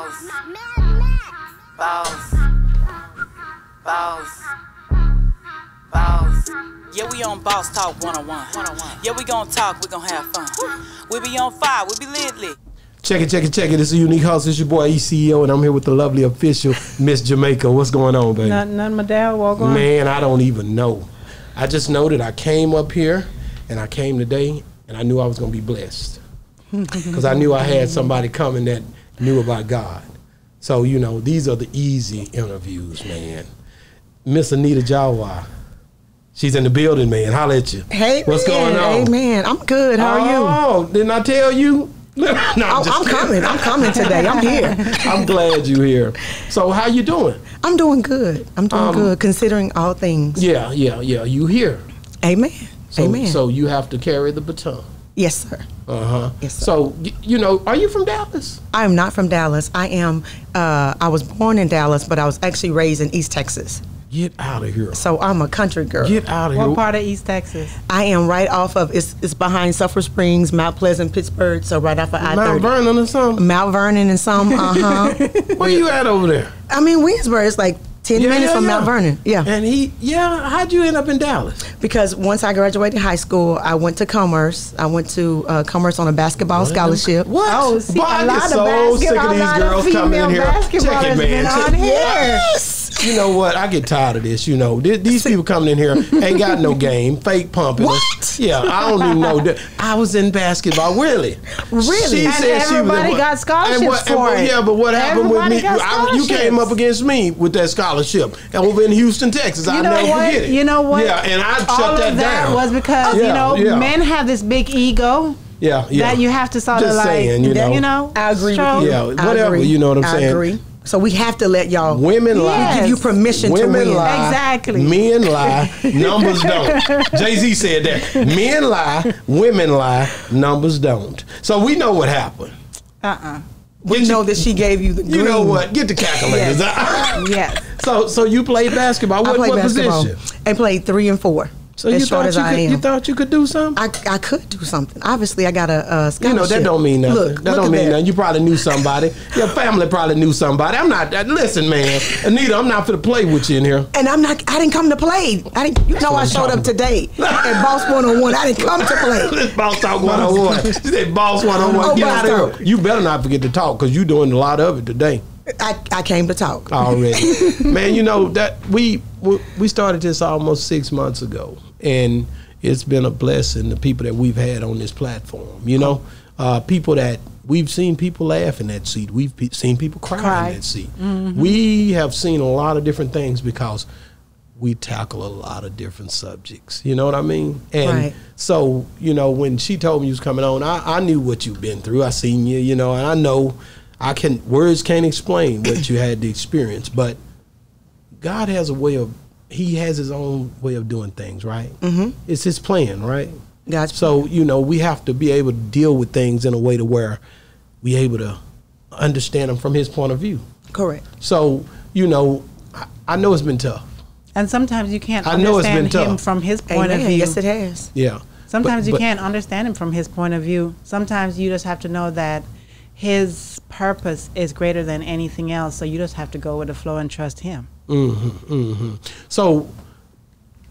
Boss. Boss. Boss. Boss. Yeah, we on Boss Talk 101. 101. Yeah, we gon' talk, we gon' have fun. We be on fire, we be lit lit. Check it, check it, check it. It's a unique house. It's your boy ECO, and I'm here with the lovely official Miss Jamaica. What's going on, baby? Nothing, nothing, my dad walk on. Man, I don't even know. I just know that I came up here, and I came today, and I knew I was gonna be blessed because I knew I had somebody coming that knew about God. So you know, these are the easy interviews, man. Miss Anita Jahwar, she's in the building, man. Holla at you. Hey, what's man. going on? Hey, man. I'm good. How are you? Oh, didn't I tell you? no, I'm, Oh, I'm coming. I'm coming today. I'm here. I'm glad you're here. So how you doing? I'm doing good. I'm doing Um, good considering all things. Yeah, yeah, yeah. You here? Amen. So, Amen. So you have to carry the baton. Yes, sir. Uh huh. Yes, sir. So you know, are you from Dallas? I am not from Dallas. I am. Uh, I was born in Dallas, but I was actually raised in East Texas. Get out of here. So I'm a country girl. Get out of What here. What part of East Texas? I am right off of. It's, it's behind Sulphur Springs, Mount Pleasant, Pittsburg. So right off of I Mount thirty. Vernon or something? Mount Vernon and some. Uh huh. Where you at over there? I mean, Williamsburg is like ten Yeah, minutes yeah, from yeah. Mount Vernon. Yeah. And he, yeah. How'd you end up in Dallas? Because once I graduated high school, I went to Commerce. I went to uh, Commerce on a basketball scholarship. What? Oh, see, Boy, a lot of so sick of basketball- these girls coming in here. Check it, man. been Check- on here. Yes. You know what? I get tired of this. You know, these people coming in here ain't got no game, fake pumping. us. What? Yeah, I don't even know. That. I was in basketball. Really? Really? She And said she was got scholarships and what, and for what- it. Yeah, but what happened Everybody with me? I, you came up against me with that scholarship over in Houston, Texas. I'll You know never what? forget it. You know what? Yeah, and I All shut of that, that down. was because Yeah, you know yeah. men have this big ego yeah, yeah. that you have to sort Just of like saying, you know. you know. I agree with you. Yeah, whatever, agree. you know what I'm I saying? agree. So we have to let y'all. Women lie. we give you permission Women to win. lie. Exactly. Men lie. Numbers don't. Jay Z said that. Men lie. Women lie. Numbers don't. So we know what happened. Uh-uh. We know that she gave you the. You know what? Get the calculators. Yes. so so you played basketball. What, I played what basketball position? and played three and four. So as you short thought as you I could, am. you thought you could do something? I, I could do something. Obviously, I got a, a You know that don't mean nothing. Look, that look don't at mean that. nothing. You probably knew somebody. Your family probably knew somebody. I'm not. uh, Listen, man, Anita, I'm not for to play with you in here. And I'm not. I didn't come to play. I didn't. You know, I I'm showed up today at Boss 101. I didn't come to play. This boss talk 101. She said boss 101. Oh, Get boss out of here. You better not forget to talk because you're doing a lot of it today I, I came to talk. already. Man, you know that we we- we started this almost six months ago, and it's been a blessing. The people that we've had on this platform, you know, uh, people that we've seen people laugh in that seat. We've pe- seen people cry, Cry. in that seat. We have seen a lot of different things because we tackle a lot of different subjects. You know what I mean? And Right. so, you know, when she told me you was coming on, I, I knew what you've been through. I seen you, you know, and I know I can words can't explain what you had to experience, but God has a way of he has his own way of doing things, right? Mm-hmm. It's his plan, right? God's So, you know, we have to be able to deal with things in a way to where we able to understand them from his point of view. Correct. So, you know, I, I know it's been tough. And sometimes you can't I know it's been understand him tough. from his point Amen. of view. Yes, it has. Yeah. Sometimes But- you but- can't understand him from his point of view. Sometimes you just have to know that his purpose is greater than anything else. So you just have to go with the flow and trust him. So,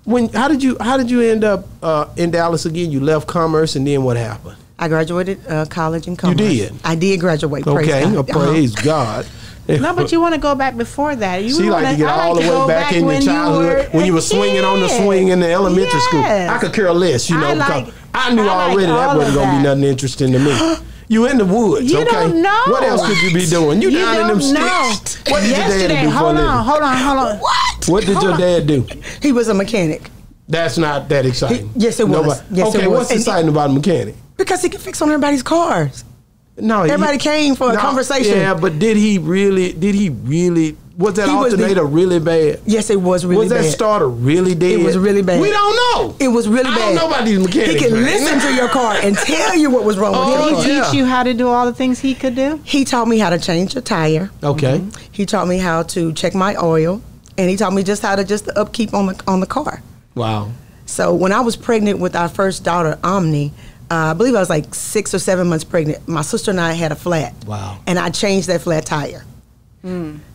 when how did you how did you end up uh, in Dallas again? You left commerce, and then what happened? I graduated uh, college in commerce. You did? I did graduate. Praise Okay, God. Uh-huh. praise God. No, but you want to go back before that. You She like wanna, to get I all like the way go back, in your you childhood when you were swinging on the swing in the elementary school. I could care less, you know, I because I knew I like already that wasn't gonna be nothing interesting to me. You in the woods, You okay? don't know. What else could you be doing? You, You down in them know. sticks. What did Yesterday, your dad do hold on, hold on, hold on. What? What did your dad do? He was a mechanic That's not that exciting. He- yes, it was. Yes, it okay, was. what's And- exciting about a mechanic? because he could fix on everybody's cars. No, he- Everybody came for a conversation. Yeah, but did he really? Did he really? Was that He was the- alternator really bad? Yes, it was really was that bad. starter really dead? It was really bad. We don't know. It was really I bad. don't know about these mechanics. He can man. listen to your car and tell you what was wrong Oh, with Did your he car. yeah. teach you how to do all the things he could do? He taught me how to change a tire. Okay. He taught me how to check my oil, and he taught me just how to just the upkeep on the on the car. Wow. So when I was pregnant with our first daughter, Omni, uh, I believe I was like six or seven months pregnant. My sister and I had a flat. Wow. And I changed that flat tire.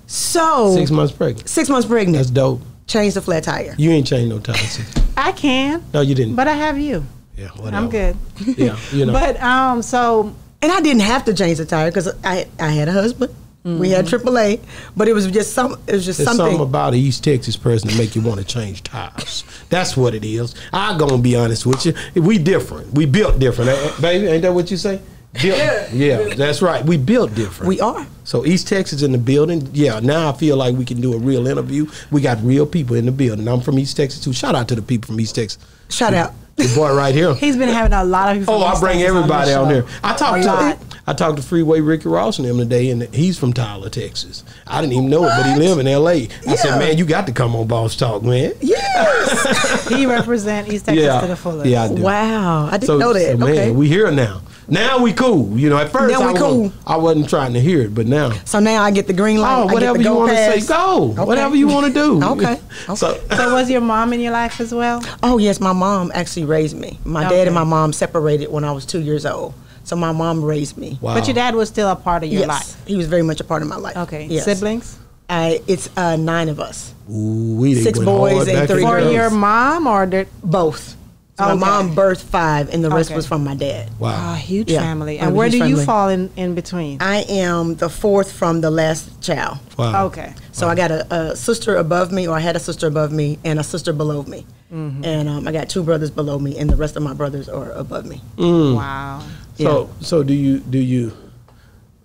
So Six months pregnant. six months pregnant. That's dope. Change the flat tire. You ain't changed no tires. I can, No, you didn't. but I have you. yeah, whatever. I'm good. Yeah, you know. But um, so And I didn't have to change the tire because I I had a husband. We had AAA, but it was just some. It was just There's something. something about an East Texas person to make you want to change tires. That's what it is. I gonna be honest with you. We different. We built different, baby. Ain't that what you say? Built. Yeah, that's right. We built different. we are. So East Texas in the building. Yeah, now I feel like we can do a real interview. We got real people in the building. I'm from East Texas too. Shout out to the people from East Texas. Shout out. The boy right here. he's been having a lot of people. Oh, I bring on everybody this on here. I talked to. I talked to Freeway Ricky Ross and him today, and he's from Tyler, Texas. I didn't even know it, but he live in L.A. I said, man, you got to come on Boss Talk, man. Yes. He represent East Texas yeah, to the fullest. yeah, I do. wow. I didn't So, know that. so, man, okay. we here now. Now we cool. You know, at first Now I, we wasn't- I wasn't trying to hear it, but now. so now I get the green light. Oh, I whatever get the you want to say, go. Okay. Whatever you want to do. Okay. So, So was your mom in your life as well? Oh yes, my mom actually raised me. My Okay. dad and my mom separated when I was two years old. So my mom raised me. wow. But your dad was still a part of your yes, life. he was very much a part of my life. Okay. Yes. Siblings? I, it's uh, nine of us, Ooh, we Six boys and three in the For girls. days. your mom or the both. So Okay. my mom birthed five, and the rest Okay. was from my dad. Oh, Wow. huge Yeah. family. And where huge do you family. fall in, in between? I am the fourth from the last child. Wow. Okay. So I got a, a sister above me, or I had a sister above me, and a sister below me. Mm-hmm. And um, I got two brothers below me, and the rest of my brothers are above me. Mm. Wow. So, so do you do you?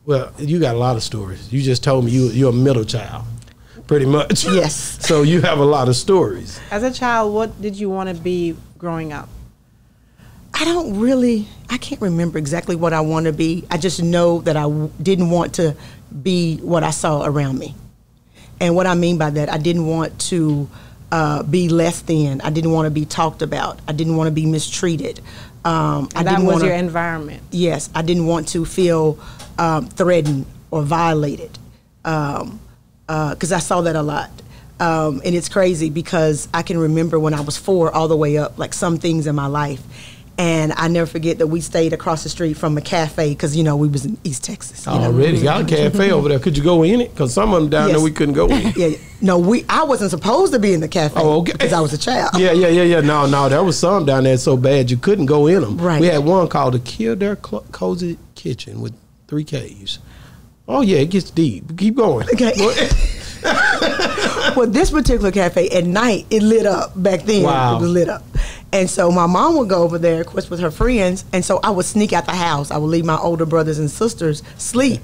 Well, you got a lot of stories. You just told me you you're a middle child, pretty much. Yes. So you have a lot of stories. As a child, what did you want to be growing up? I don't really, I can't remember exactly what I want to be. I just know that I w- didn't want to be what I saw around me. And what I mean by that, I didn't want to uh, be less than. I didn't want to be talked about. I didn't want to be mistreated. Um, I And that didn't was want your environment. Yes, I didn't want to feel um, threatened or violated because I saw that a lot. Um, and it's crazy because I can remember when I was four all the way up, like some things in my life. And I never forget that we stayed across the street from a cafe because, you know, we was in East Texas. you know. Already got a cafe over there. Could you go in it? Because some of them down there we couldn't go in. Yeah, no, we. I wasn't supposed to be in the cafe Oh, okay. because I was a child. Yeah, yeah, yeah, yeah. No, no, there was some down there so bad you couldn't go in them. Right. We had one called the Kildare Cl- Cozy Kitchen with three K's. Oh yeah, it gets deep. Keep going. Okay. well, this particular cafe at night it lit up. Back then, Wow. it was lit up. And so my mom would go over there, of course, with her friends. And so I would sneak out the house. I would leave my older brothers and sisters sleep.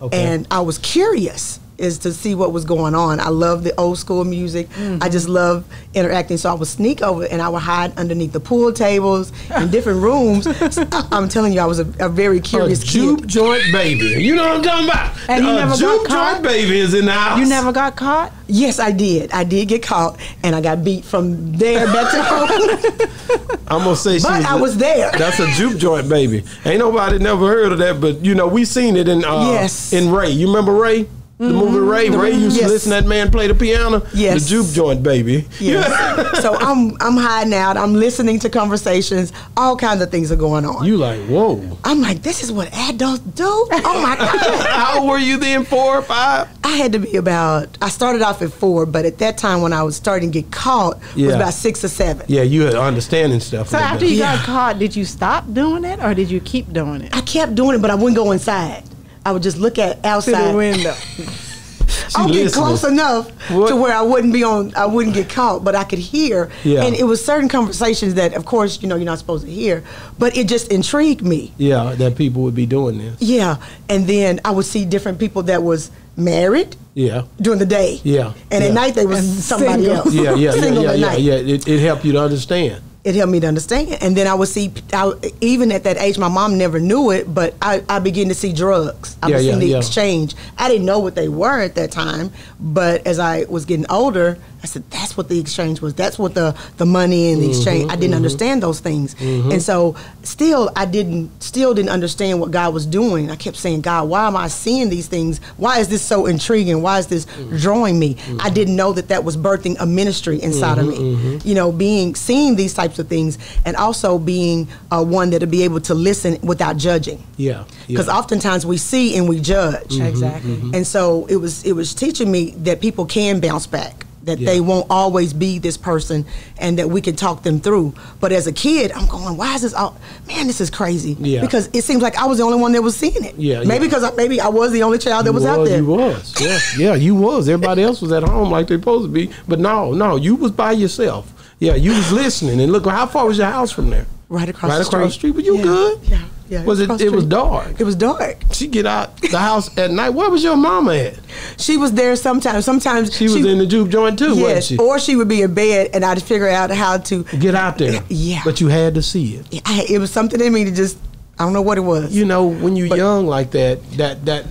Okay. And I was curious is to see what was going on. I love the old school music. I just Mm-hmm. love interacting. So I would sneak over and I would hide underneath the pool tables in different rooms. I, am telling you, I was a, a very A curious juke kid. joint baby. You know what I'm talking about? And you a never got juke caught? joint baby is in the house. You never got caught? Yes, I did. I did get caught, and I got beat from there back to home. I'm gonna say she But I a- was there. That's a juke joint baby. Ain't nobody never heard of that, but you know we seen it in uh, Yes. in Ray. You remember Ray? The mm-hmm. movie Ray. Ray used to Yes. listen to that man play the piano. Yes. The juke joint baby. Yes. so I'm I'm hiding out. I'm listening to conversations. All kinds of things are going on. You like whoa? I'm like, this is what adults do. Oh my god! How were you then? Four or five? I had to be about. I started off at four, but at that time when I was starting to get caught, was about six or seven. Yeah, you had understanding stuff. So after you Yeah. got caught, did you stop doing it or did you keep doing it? I kept doing it, but I wouldn't go inside. I would just look at To outside. the window. I'll get close enough What? to where I wouldn't be on. I wouldn't get caught, but I could hear. Yeah. And it was certain conversations that, of course, you know, you're not supposed to hear, but it just intrigued me. yeah, that people would be doing this. Yeah. And then I would see different people that was married Yeah. during the day. Yeah, And yeah. at night they was And somebody single. else. Yeah, yeah, yeah, Single yeah, at yeah, yeah. It, it helped you to understand. It helped me to understand. And then I would see, I, even at that age, my mom never knew it, but I, I began to see drugs. I Yeah, was yeah, seeing the yeah. exchange. I didn't know what they were at that time, but as I was getting older, I said, that's what the exchange was. That's what the, the money and the Mm-hmm, exchange. I didn't understand those things. And so still, I didn't, still didn't understand what God was doing. I kept saying, God, why am I seeing these things? Why is this so intriguing? Why is this Mm-hmm. drawing me? I didn't know that that was birthing a ministry inside of me. You know, being, seeing these types types of things, and also being uh, one that'll be able to listen without judging. Yeah. Because yeah. oftentimes we see and we judge, Mm-hmm, Exactly. and so it was it was teaching me that people can bounce back. That Yeah. they won't always be this person, and that we can talk them through. But as a kid, I'm going, "Why is this all? Man, this is crazy." Yeah. Because it seems like I was the only one that was seeing it. Yeah, Maybe yeah. because I, maybe I was the only child that You was, out there. You was, yeah, yeah, you was. Everybody else was at home like they supposed to be, but no, no, you was by yourself. Yeah, you was listening. And look, how far was your house from there? Right across right the across the street. street. But you Yeah, good? yeah, yeah, Was it? It was dark. It was dark. She get out the house at night. Where was your mama at? She was there sometimes. Sometimes She was in the juke joint too, wasn't yes, she? or she would be in bed, and I'd figure out how to. Get out there. Yeah. But you had to see it. I, it was something in me to just. I don't know what it was. You know, when you're But- young like that, that that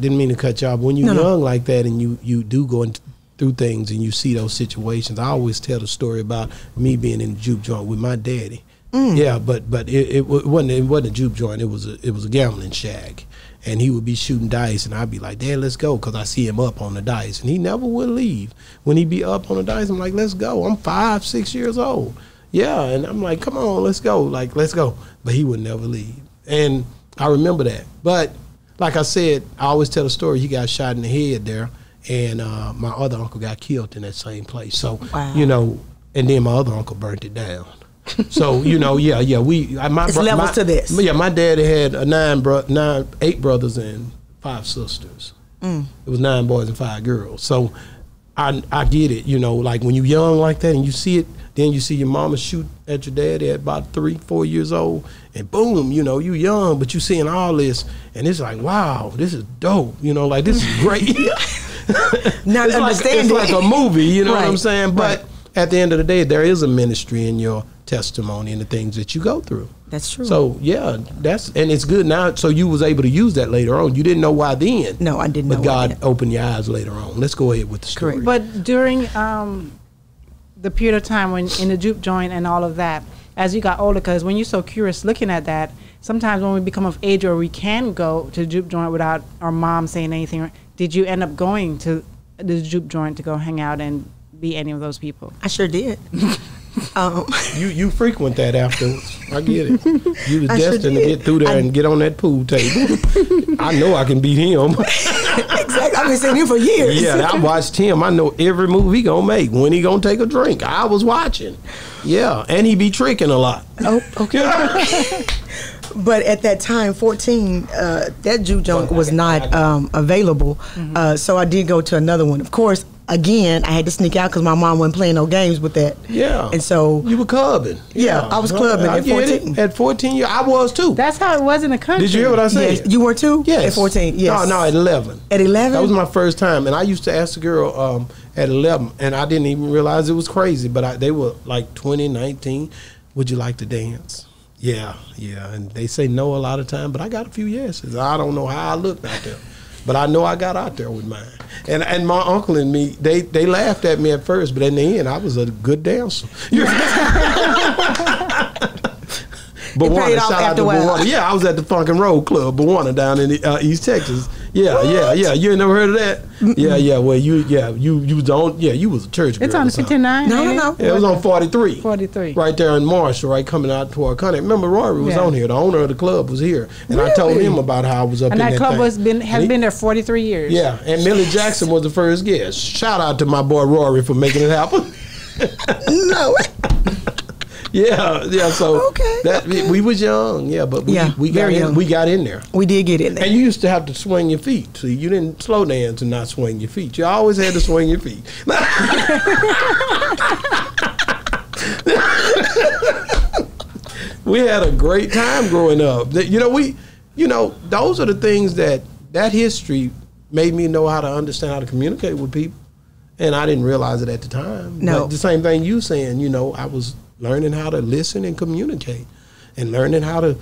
didn't mean to cut you off. But when you're No, no. young like that, and you you do go in, through things, and you see those situations, I always tell the story about me being in the juke joint with my daddy. Mm. Yeah, but but it, it wasn't it wasn't a juke joint. It was a it was a gambling shack, and he would be shooting dice, and I'd be like, Dad, let's go, because I see him up on the dice, and he never would leave. When he be up on the dice, I'm like, let's go. I'm five, six years old. Yeah, and I'm like, come on, let's go. Like, let's go. But he would never leave. And I remember that. But like I said, I always tell the story. He got shot in the head there, and uh, my other uncle got killed in that same place. So Wow. you know, and then my other uncle burnt it down. So you know, yeah, yeah, we. I- My, It's bro- levels my- to this. Yeah, my dad had a nine, bro- nine, eight brothers and five sisters. Mm. It was nine boys and five girls. So I I get it. You know, like when you young like that and you see it, then you see your mama shoot at your daddy at about three, four years old, and boom, you know, you young, but you seeing all this, and it's like, wow, this is dope. You know, like this is great. now it's like, it's like a movie. You know what I'm saying? But right. at the end of the day, there is a ministry in your testimony and the things that you go through. That's true. So yeah, that's and it's good now. So you was able to use that later on. You didn't know why then. No, I didn't But know why God then. opened your eyes later on. Let's go ahead with the story. Correct. But during um, the period of time when in the juke joint and all of that, as you got older, because when you're so curious looking at that, sometimes when we become of age or we can go to the juke joint without our mom saying anything, did you end up going to the juke joint to go hang out and be any of those people? I sure did. um, you you frequent that afterwards. I get it. You was I sure destined to get through there I- and get on that pool table. I know I can beat him. exactly. I've been seeing you for years. yeah, I watched him. I know every move he gonna make. When he gonna take a drink, I was watching. Yeah, and he be tricking a lot. Oh, okay. But at that time, 14, uh, that juke joint was not um, available. Uh, so I did go to another one. Of course, again, I had to sneak out because my mom wasn't playing no games with that. Yeah. And so, You were clubbing. Yeah, I was clubbing I at get it. 14. At 14 years, I was too. That's how it was in the country. Did you hear what I said? yes, you were too? Yes. At 14, yes. No, no, at 11. At 11? That was my first time, and I used to ask the girl um, at 11, and I didn't even realize it was crazy. But I, they were like 20, 19. Would you like to dance? Yeah, yeah. And they say no a lot of time, but I got a few yeses. I don't know how I looked out there, but I know I got out there with mine. And and my uncle and me, they they laughed at me at first, but in the end, I was a good dancer. Bawana, off shout out to. Bawana. Yeah, I was at the Funk and Roll Club, Bawana, down in uh, East Texas. Yeah, yeah, yeah. You ain't never heard of that? Yeah, yeah. Well, you, yeah, you, you don't. Yeah, you was a church girl. It's on or something. 59. No, no, no. Yeah, it was on 43. 43. Right there in Marshall, right coming out to our Connie. Remember, Rory was Yeah. on here. The owner of the club was here, and I told him about how I was up And in that that club thing. was been has he- been there 43 years. Yeah, and Millie Jackson was the first guest. Shout out to my boy Rory for making it happen. no. yeah, yeah. So Okay, that we, we was young, yeah, but we, Yeah, we got in, young. we got in there. We did get in there. And you used to have to swing your feet. See, you didn't slow dance and not swing your feet. You always had to swing your feet. we had a great time growing up. You know, we, you know, those are the things that that history made me know how to understand how to communicate with people. And I didn't realize it at the time. No. But the same thing you saying, you know, I was learning how to listen and communicate and learning how to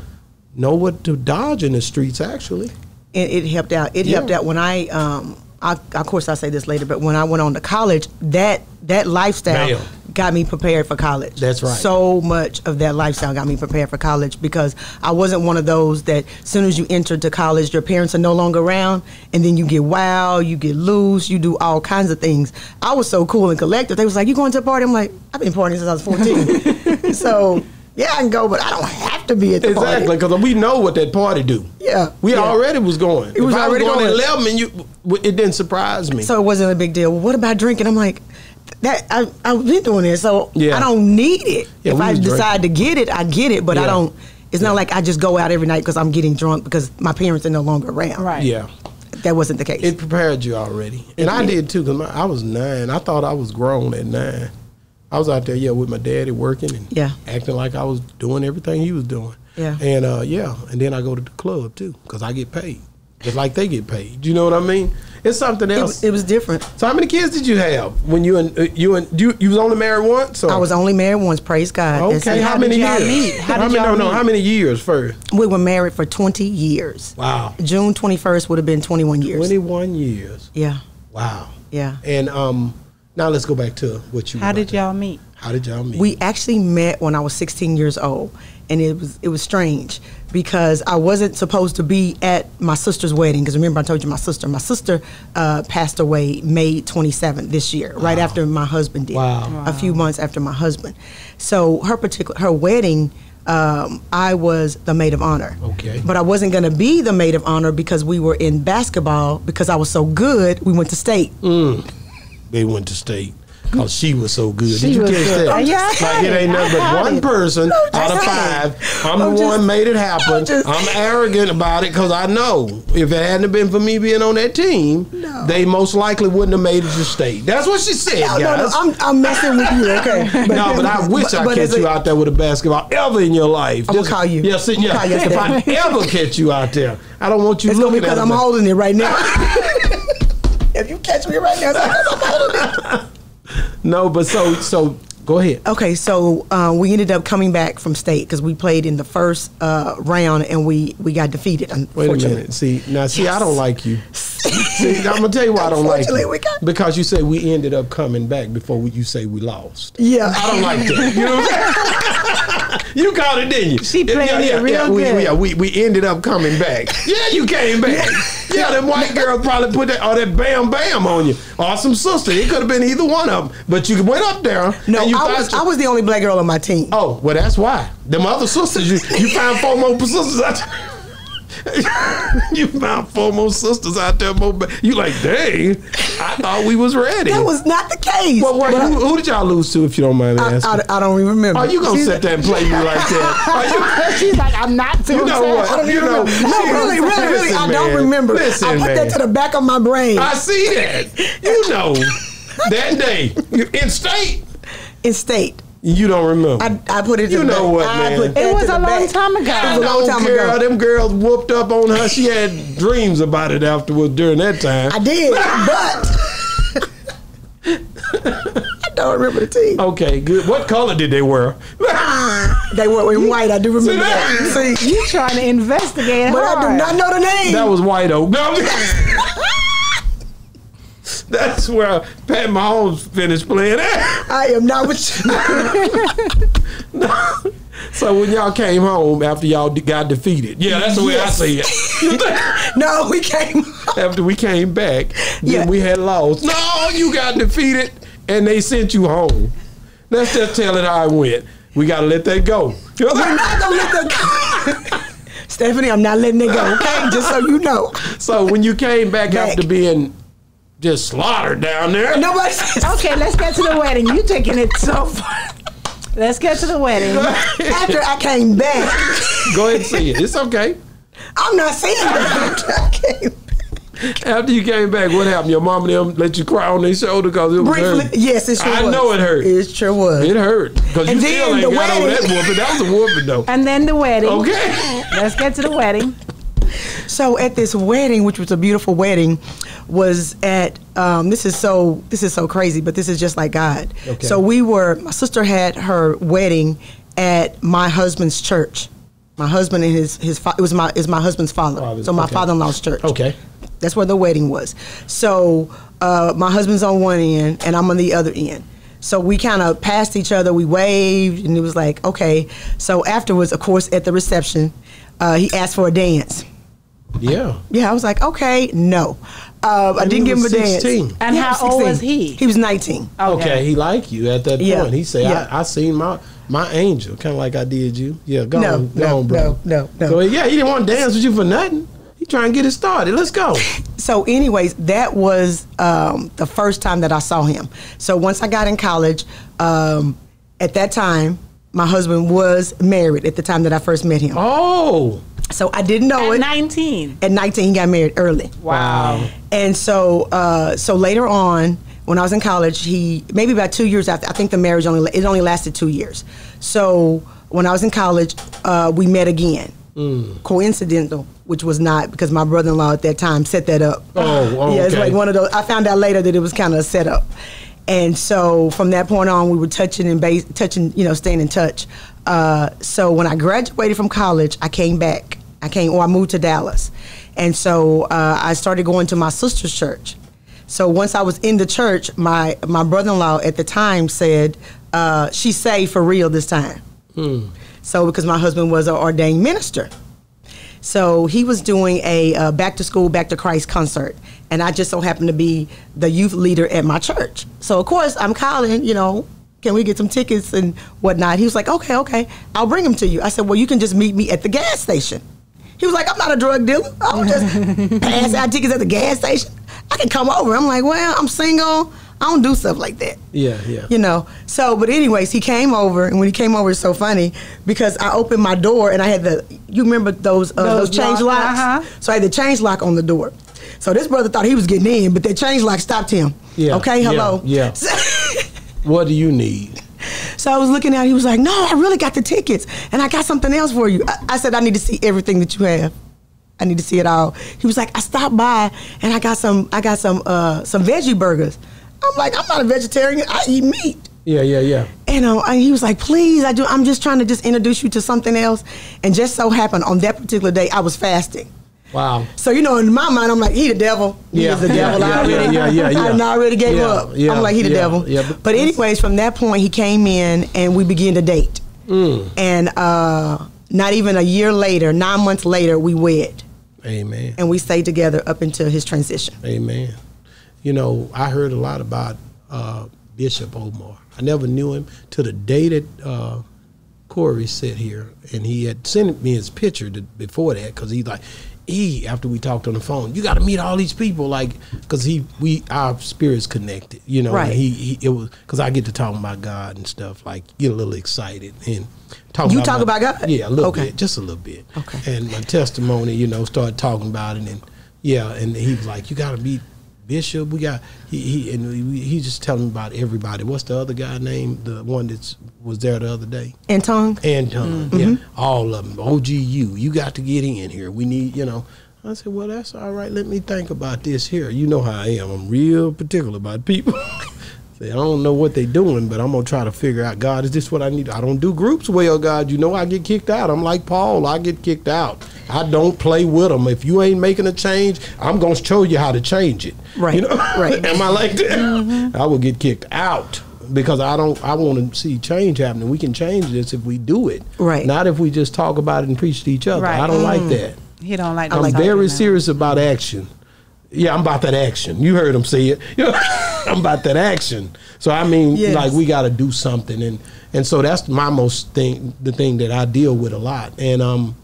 know what to dodge in the streets actually. and it helped out. It Yeah. helped out when I, um, I, of course, I'll say this later, but when I went on to college, that that lifestyle Bam. Got me prepared for college. That's right. So much of that lifestyle got me prepared for college because I wasn't one of those that as soon as you enter to college, your parents are no longer around, and then you get wild, you get loose, you do all kinds of things. I was so cool and collected. They was like, "You going to a party?" I'm like, "I've been partying since I was 14." so yeah, I can go, but I don't have to be at the Exactly, party. because we know what that party do. Yeah, We yeah. already was going. It was if I already was going, going. at eleven, and you, it didn't surprise me. So it wasn't a big deal. Well, what about drinking? I'm like, that I, I've been doing it, so Yeah. I don't need it. Yeah, if I was decide to get it, I get it, but I don't. It's not like I just go out every night because I'm getting drunk because my parents are no longer around. Right. yeah, That wasn't the case. it prepared you already, and I did too. Because I was nine. I thought I was grown at nine. I was out there, yeah, with my daddy working and Yeah. acting like I was doing everything he was doing. Yeah. and uh, yeah, and then I go to the club too because I get paid, just like they get paid. You know what I mean? It's something else. was, it was different. so how many kids did you have when you and uh, you and you you was only married once? Or? I was only married once. Praise God. That's Okay, it. how, how many did y'all years? meet? How did many, y'all no, no, how many years first? We were married for 20 years. Wow, June 21st would have been 21 years. twenty-one years. Yeah, Wow. yeah. And um, now let's go back to what you. How were did y'all meet? How did y'all meet? We actually met when I was 16 years old, and it was it was strange because I wasn't supposed to be at my sister's wedding. Because remember, I told you my sister. My sister uh, passed away May 27th this year, right after my husband did. Wow. A few months after my husband. So her particular her wedding. Um, I was the maid of honor. Okay. But I wasn't going to be the maid of honor because we were in basketball. Because I was so good, we went to state. they went to state because she was so good. She Did you catch good. that? Yeah, like it ain't nothing but one person No, out of five. I'm the I'm just- one made it happen. I'm I'm arrogant about it because I know if it hadn't been for me being on that team, No. they most likely wouldn't have made it to state. That's what she said, No, no, guys. no, I'm, I'm messing with you, okay? no, but I wish but- I but catch you out there with a basketball ever in your life. I'ma Just- call you. Yes, I'ma yeah. you if I ever catch you out there, I don't want you It's gonna looking be because I'm holding it right now. if you catch me right now, I'm holding it. No, but so so go ahead. Okay, so uh, we ended up coming back from state because we played in the first uh, round and we, we got defeated. Wait a minute. See now, see, I don't like you. see, I'm gonna tell you why I don't like you. because you say we ended up coming back before we, you say we lost. Yeah, I don't like that. You know what I'm saying? you caught it, didn't you? She played yeah, it real yeah, we. Yeah, we, we ended up coming back. Yeah, you came back. Yeah, them white girls probably put that or that bam bam on you. Or some sister. It could have been either one of them. But you went up there. no, you I was you- I was the only black girl on my team. Oh, well, that's why. Them other sisters, you, you found four more sisters out there. you found four more sisters out there. More, you like, dang, I thought we was ready. That was not the case. well, what, who, who did y'all lose to, if you don't mind I, asking? I, I don't even remember. Are you gonna She's- sit there and play me like that? Are you, She's like, I'm not too you know what? I don't You even know, remember. No, really, really, really, Listen, I don't man. remember. Listen, I put man. that to the back of my brain. I see that. You know, that day in state, in state. You don't remember. I, I put it. to You the know back. what, I man. put It was a long back. time ago. It I was a long don't time care. ago. Them girls whooped up on her. She had dreams about it afterwards during that time. I did, but I don't remember the team. Okay, good. What color did they wear? Ah, they were in white. I do remember that? that. See, You trying to investigate but I do not know the name. that was White Oak. No, that's where Pat Mahomes finished playing at. I am not with you. So when y'all came home after y'all got defeated, yeah, that's the way Yes. I see it. no, we came. after we came back, then Yeah. we had lost. No, you got defeated, and they sent you home. Let's just tell it how it went. We gotta let that go. We're not gonna let that go. Stephanie, I'm not letting it go. Okay, just so you know. so when you came back, Back. after being just slaughtered down there, Nobody. Okay, let's get to the wedding. You taking it so far. Let's get to the wedding. After I came back, go ahead and see it. It's okay. I'm not saying that. After I came back. After you came back, what happened? Your mom and them let you cry on their shoulder because it was Briefly, hurt. yes, it sure I was. know it hurt. It sure was. It hurt because you And still then ain't the got over that wedding. whooping. That was a whooping though. And then the wedding. Okay. Let's get to the wedding. So at this wedding, which was a beautiful wedding, was at um, this is so this is so crazy, but this is just like God. Okay. So we were my sister had her wedding at my husband's church. My husband and his his fa- it was my is my husband's father. Father, so my okay. father-in-law's church. Okay. That's where the wedding was. So uh, my husband's on one end and I'm on the other end. So we kind of passed each other. We waved, and it was like, okay. So afterwards, of course, at the reception, uh, he asked for a dance. Yeah. Yeah, I was like, okay, no. Uh, I didn't give him a was dance. 16. And Yeah, how old was he? He was 19. Okay, he liked you at that Yeah, point. He said, yeah. I, I seen my my angel, kind of like I did you. Yeah, go No, on, go no, on, bro. no, no, no. So, yeah, he didn't want to dance with you for nothing. He trying to get it started. Let's go. So, anyways, that was um, the first time that I saw him. So once I got in college, um, at that time, my husband was married at the time that I first met him. Oh, So I didn't know At it. 19. At 19, he got married early. Wow. And so, uh, so later on, when I was in college, he maybe about two years after. I think the marriage only it only lasted two years. So when I was in college, uh, we met again. Coincidental, which was not because my brother-in-law at that time set that up. Oh, oh, yeah, it's okay. like one of those. I found out later that it was kind of a setup. And so from that point on, we were touching and base, touching, you know, staying in touch. Uh, so when I graduated from college, I came back. I came, or I moved to Dallas, and so uh, I started going to my sister's church. So once I was in the church, my my brother-in-law at the time said, uh, "She's saved for real this time." So because my husband was an ordained minister, so he was doing a uh, back to school, back to Christ concert, and I just so happened to be the youth leader at my church. So of course I'm calling, you know, can we get some tickets and whatnot? He was like, okay, okay, I'll bring them to you. I said, well, you can just meet me at the gas station. He was like, I'm not a drug dealer. I'll just pass out tickets at the gas station. I can come over. I'm like, well, I'm single. I don't do stuff like that yeah, yeah. you know. So, but anyways, he came over, and when he came over, it's so funny because I opened my door and I had the you remember those uh, those, Those change lock- locks? uh-huh. So I had the change lock on the door. So this brother thought he was getting in, but that change lock stopped him. Yeah, Okay. yeah, Hello. yeah. What do you need? So I was looking at. it, He was like, "No, I really got the tickets, and I got something else for you." I, I said, "I need to see everything that you have. I need to see it all." He was like, "I stopped by and I got some. I got some uh, some veggie burgers." I'm like, "I'm not a vegetarian. I eat meat." Yeah, yeah, yeah. And, uh, and he was like, "Please, I do. I'm just trying to just introduce you to something else." And just so happened on that particular day, I was fasting. Wow. So you know, in my mind, I'm like, "He the devil. He Yeah, is the yeah. I yeah, already, yeah, yeah, yeah. I done already gave Yeah, up. yeah, I'm like, "He the yeah, devil." yeah, but- but anyways, from that point, he came in and we began to date. Mm. And uh, not even a year later, nine months later, we wed, Amen. and we stayed together up until his transition. Amen. You know, I heard a lot about uh, Bishop Omar. I never knew him to the day that uh, Corey sat here, and he had sent me his picture to, before that because he's like, he after we talked on the phone, you got to meet all these people, like because he we our spirits connected, you know. Right. and He, he it was because I get to talking about God and stuff, like get a little excited and. Talk You talk about God? Yeah, a little Okay. bit, just a little bit. Okay. And my testimony, you know, started talking about it, and yeah, and he was like, "You got to meet Bishop. We got he, he and he, just telling me about everybody. What's the other guy name? The one that was there the other day, And tongue. Anton. Mm-hmm. Yeah, all of them. OGU. You got to get in here. We need, you know." I said, "Well, that's all right. Let me think about this here. You know how I am. I'm real particular about people." I don't know what they're doing, but I'm gonna try to figure out. God, is this what I need? I don't do groups well, God. You know I get kicked out. I'm like Paul. I get kicked out. I don't play with them. If you ain't making a change, I'm gonna show you how to change it. Right, You know? right. Am I like that? Mm-hmm. I will get kicked out because I don't. I want to see change happening. We can change this if we do it. Right. Not if we just talk about it and preach to each other. Right. I don't like mm. that. He don't like. I'm those very serious about action. Yeah, I'm about that action. You heard him say it. I'm about that action. So I mean, Yes. like we got to do something, and and so that's my most thing, the thing that I deal with a lot. And um,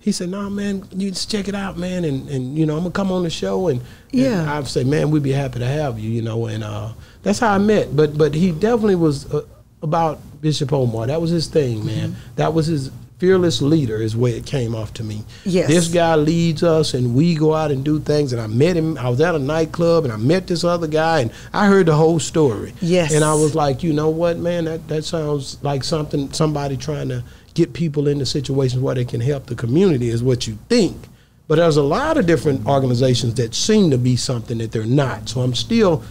he said, "No, man, you just check it out, man, and and you know I'm gonna come on the show, and, and Yeah. I'd say, man, we'd be happy to have you, you know, and uh, that's how I met. But but he definitely was uh, about Bishop Omar. That was his thing, man. Mm-hmm. That was his fearless leader, is where it came off to me. Yes. This guy leads us and we go out and do things and I met him I was at a nightclub and I met this other guy and I heard the whole story. Yes. And I was like, you know what, man, that, that sounds like something somebody trying to get people into situations where they can help the community is what you think. But there's a lot of different organizations that seem to be something that they're not. So I'm still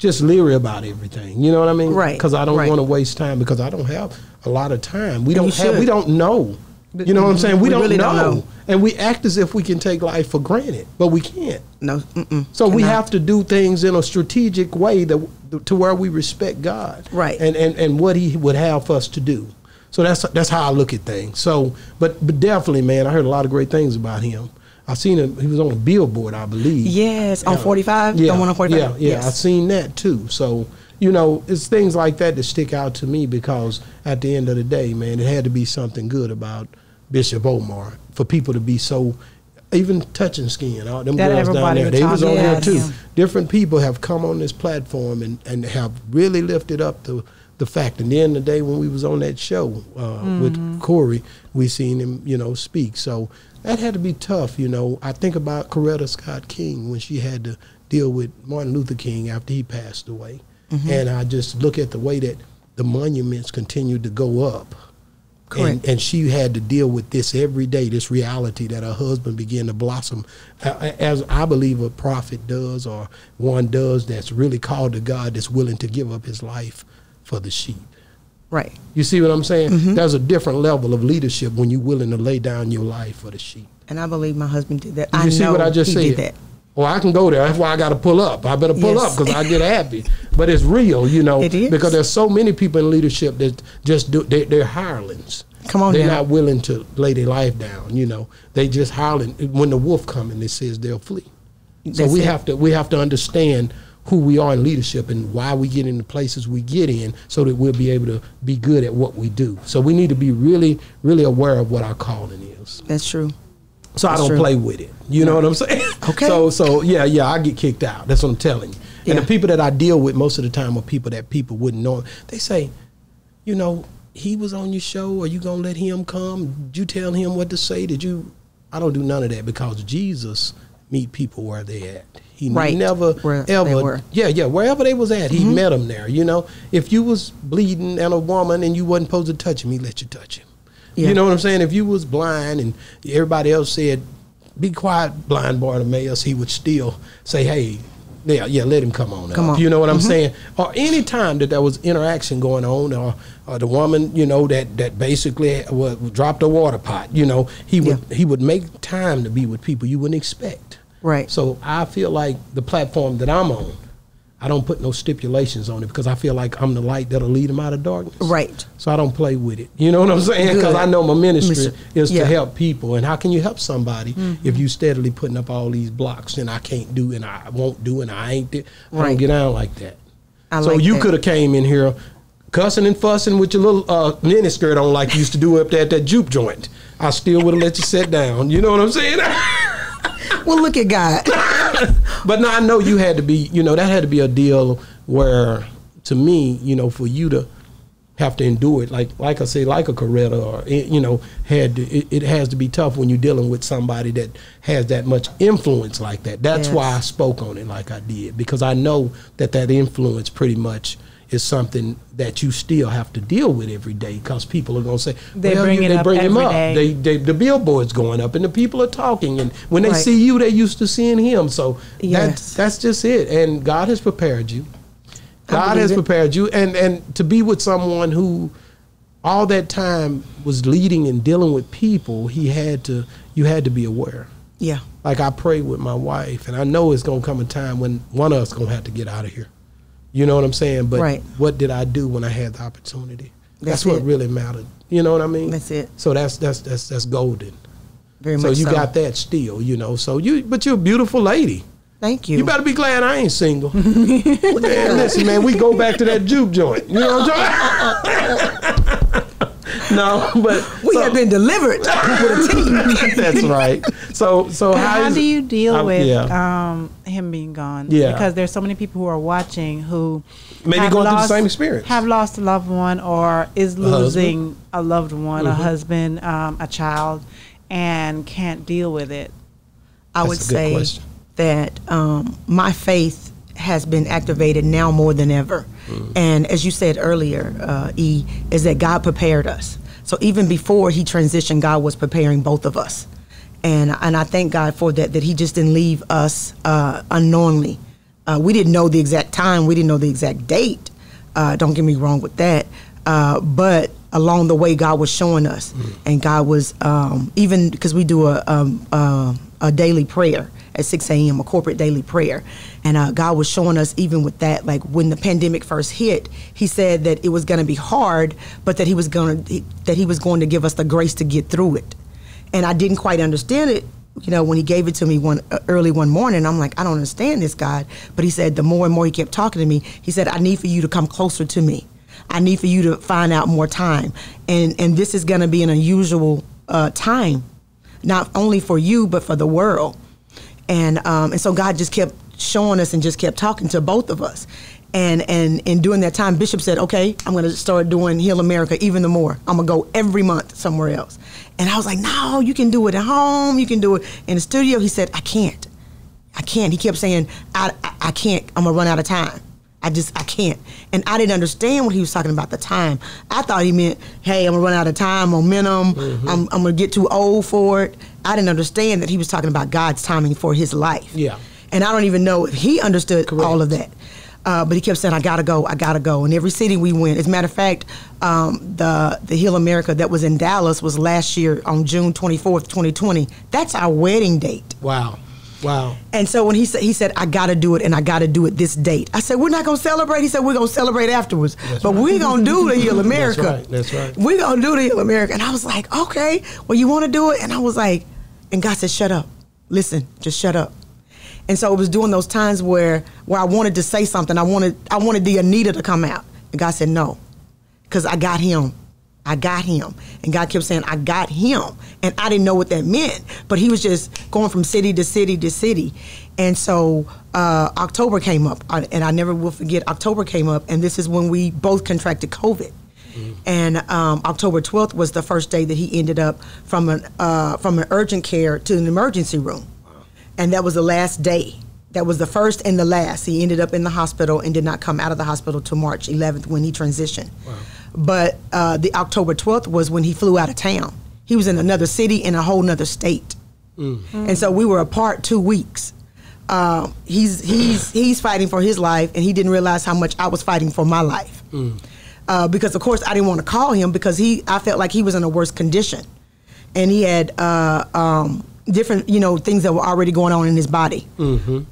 just leery about everything. You know what I mean? Right, Because I don't right. want to waste time because I don't have a lot of time. We And don't have we don't know You know what I'm saying? We, We don't, really know. don't know. and we act as if we can take life for granted, but we can't. No. Mm-mm, So we have to do things in a strategic way that to where we respect God, Right. And and and what He would have us to do. So that's that's how I look at things. So, but but definitely, man, I heard a lot of great things about him. I seen him. He was on a billboard, I believe. Yes, on Yeah. 45. Yeah, on 45. yeah, yeah. I Yes. seen that too. So you know, it's things like that that stick out to me because at the end of the day, man, it had to be something good about Bishop Omar for people to be so. Even touching skin, all them That girls down there, they was on there too. him. Different people have come on this platform and, and have really lifted up the the fact. And then the day when we was on that show uh, with Corey, we seen him, you know, speak. So that had to be tough, you know. I think about Coretta Scott King when she had to deal with Martin Luther King after he passed away, mm-hmm. and I just look at the way that the monuments continued to go up. And, Correct. and she had to deal with this every day, this reality that her husband began to blossom, as I believe a prophet does, or one does that's really called to God, that's willing to give up his life for the sheep. Right. You see what I'm saying? Mm-hmm. There's a different level of leadership when you're willing to lay down your life for the sheep. And I believe my husband did that. You I see know what I just he said? did that. Well, I can go there. That's why I got to pull up. I better pull Yes. up because I get happy. But it's real, you know. It is. Because there's so many people in leadership that just do. They, they're hirelings. Come on They're now. not willing to lay their life down. You know. They just hireling. When the wolf comes, in it says they'll flee. So we it. have to we have to understand who we are in leadership and why we get in the places we get in so that we'll be able to be good at what we do. So we need to be really, really aware of what our calling is. That's true. So I don't true. play with it. You know what I'm saying? Okay. So so yeah, yeah, I get kicked out. That's what I'm telling you. And the people that I deal with most of the time are people that people wouldn't know. They say, you know, he was on your show. Are you gonna let him come? Did you tell him what to say? Did you? I don't do none of that because Jesus meet people where they at. He Right. never Where ever. Yeah, yeah. Wherever they was at, he Mm-hmm. met them there. You know, if you was bleeding and a woman and you wasn't supposed to touch him, he let you touch him. Yeah. You know what I'm saying? If you was blind and everybody else said, "Be quiet, blind Bartimaeus," he would still say, "Hey, yeah, yeah, let him come on Come up." on. You know what I'm Mhm. saying? Or any time that there was interaction going on, or, or the woman, you know, that that basically was, dropped a water pot. You know, he would he would make time to be with people you wouldn't expect. Right. So I feel like the platform that I'm on, I don't put no stipulations on it because I feel like I'm the light that'll lead them out of darkness. Right. So I don't play with it. You know what I'm saying? Because I know my ministry is yeah. to help people. And how can you help somebody Mm-hmm. if you steadily putting up all these blocks and I can't do and I won't do and I ain't do? I don't get down like that. I so like you could have came in here cussing and fussing with your little uh, mini skirt on like you used to do up there at that juke joint. I still would have let you sit down. You know what I'm saying? Well, look at God. But no, I know you had to be, you know, that had to be a deal where, to me, you know, for you to have to endure it, like like I say, like a Coretta, or you know, had to, it, it has to be tough when you're dealing with somebody that has that much influence like that. That's Yes. why I spoke on it like I did because I know that that influence pretty much is something that you still have to deal with every day because people are going to say They well, bring you, it they up bring him every up. day. They, they the billboards going up and the people are talking and when they Right. see you they used to seeing him so Yes. that's that's just it and God has prepared you God has it. prepared you and and to be with someone who all that time was leading and dealing with people he had to you had to be aware Yeah. like I pray with my wife, and I know it's gonna come a time when one of us gonna have to get out of here. You know what I'm saying? But Right. what did I do when I had the opportunity? That's, That's what really mattered. You know what I mean? That's it. So that's that's that's that's golden. Very so much you so. got that still, you know. So you, but you're a beautiful lady. Thank you. You better be glad I ain't single. man, listen, man, we go back to that juke joint. You know what I'm talking? Uh, uh, uh, no, but we so- have been delivered with a team. That's right. So so But how, how is- do you deal with yeah. um, him being gone? Yeah. Because there's so many people who are watching who Maybe have going through the lost- same experience. Have lost a loved one or is. Mm-hmm. losing a loved one, a husband, um, a child, and can't deal with it. I That's would a good say question. that um, my faith has been activated now more than ever. Mm. And as you said earlier, uh, E, is that God prepared us. So even before he transitioned, God was preparing both of us. And, and I thank God for that, that he just didn't leave us uh, unknowingly. Uh, we didn't know the exact time, we didn't know the exact date. Uh, don't get me wrong with that. Uh, but along the way, God was showing us, and God was um, even because we do a, um, uh, a daily prayer at 6 a.m. a corporate daily prayer, and uh, God was showing us even with that, like when the pandemic first hit, He said that it was going to be hard, but that He was going to that He was going to give us the grace to get through it, and I didn't quite understand it. You know, when he gave it to me one uh, early one morning, I'm like, I don't understand this God. But he said, the more and more he kept talking to me, he said, I need for you to come closer to me. I need for you to find out more time, and and this is going to be an unusual uh, time, not only for you but for the world. And um, and so God just kept showing us and just kept talking to both of us. And and and during that time, Bishop said, "Okay, I'm going to start doing Heal America even the more. I'm gonna go every month somewhere else." And I was like, "No, you can do it at home. You can do it in the studio." He said, "I can't. I can't." He kept saying, "I I, I can't. I'm gonna run out of time." I just I can't. And I didn't understand what he was talking about the time. I thought he meant, hey, I'm gonna run out of time, momentum. Mm-hmm. I'm, I'm gonna get too old for it. I didn't understand that he was talking about God's timing for his life. Yeah. And I don't even know if he understood all of that. Uh, but he kept saying, "I gotta go, I gotta go." And every city we went. As a matter of fact, um, the the Heal America that was in Dallas was last year on June 24th, 2020. That's our wedding date. Wow. Wow. And so when he said he said I got to do it and I got to do it this date. I said we're not gonna celebrate. He said we're gonna celebrate afterwards. but we're gonna do the Heal America. That's right, that's right. We're gonna do the Heal America. And I was like, okay, well you want to do it? And I was like, and God said, shut up, listen, just shut up. And so it was during those times where where I wanted to say something. I wanted I wanted the Anita to come out, and God said no, because I got him. I got him. And God kept saying, I got him. And I didn't know what that meant. But he was just going from city to city to city. And so uh, October came up. And I never will forget, October came up. And this is when we both contracted COVID. And um, October 12th was the first day that he ended up from an, uh, from an urgent care to an emergency room. And that was the last day. That was the first and the last. He ended up in the hospital and did not come out of the hospital till March 11th when he transitioned. But uh, the October 12th was when he flew out of town. He was in another city in a whole nother state. And so we were apart two weeks. Um, he's he's he's fighting for his life, and he didn't realize how much I was fighting for my life. Uh, because of course I didn't want to call him because he I felt like he was in a worse condition, and he had uh, um, different you know things that were already going on in his body.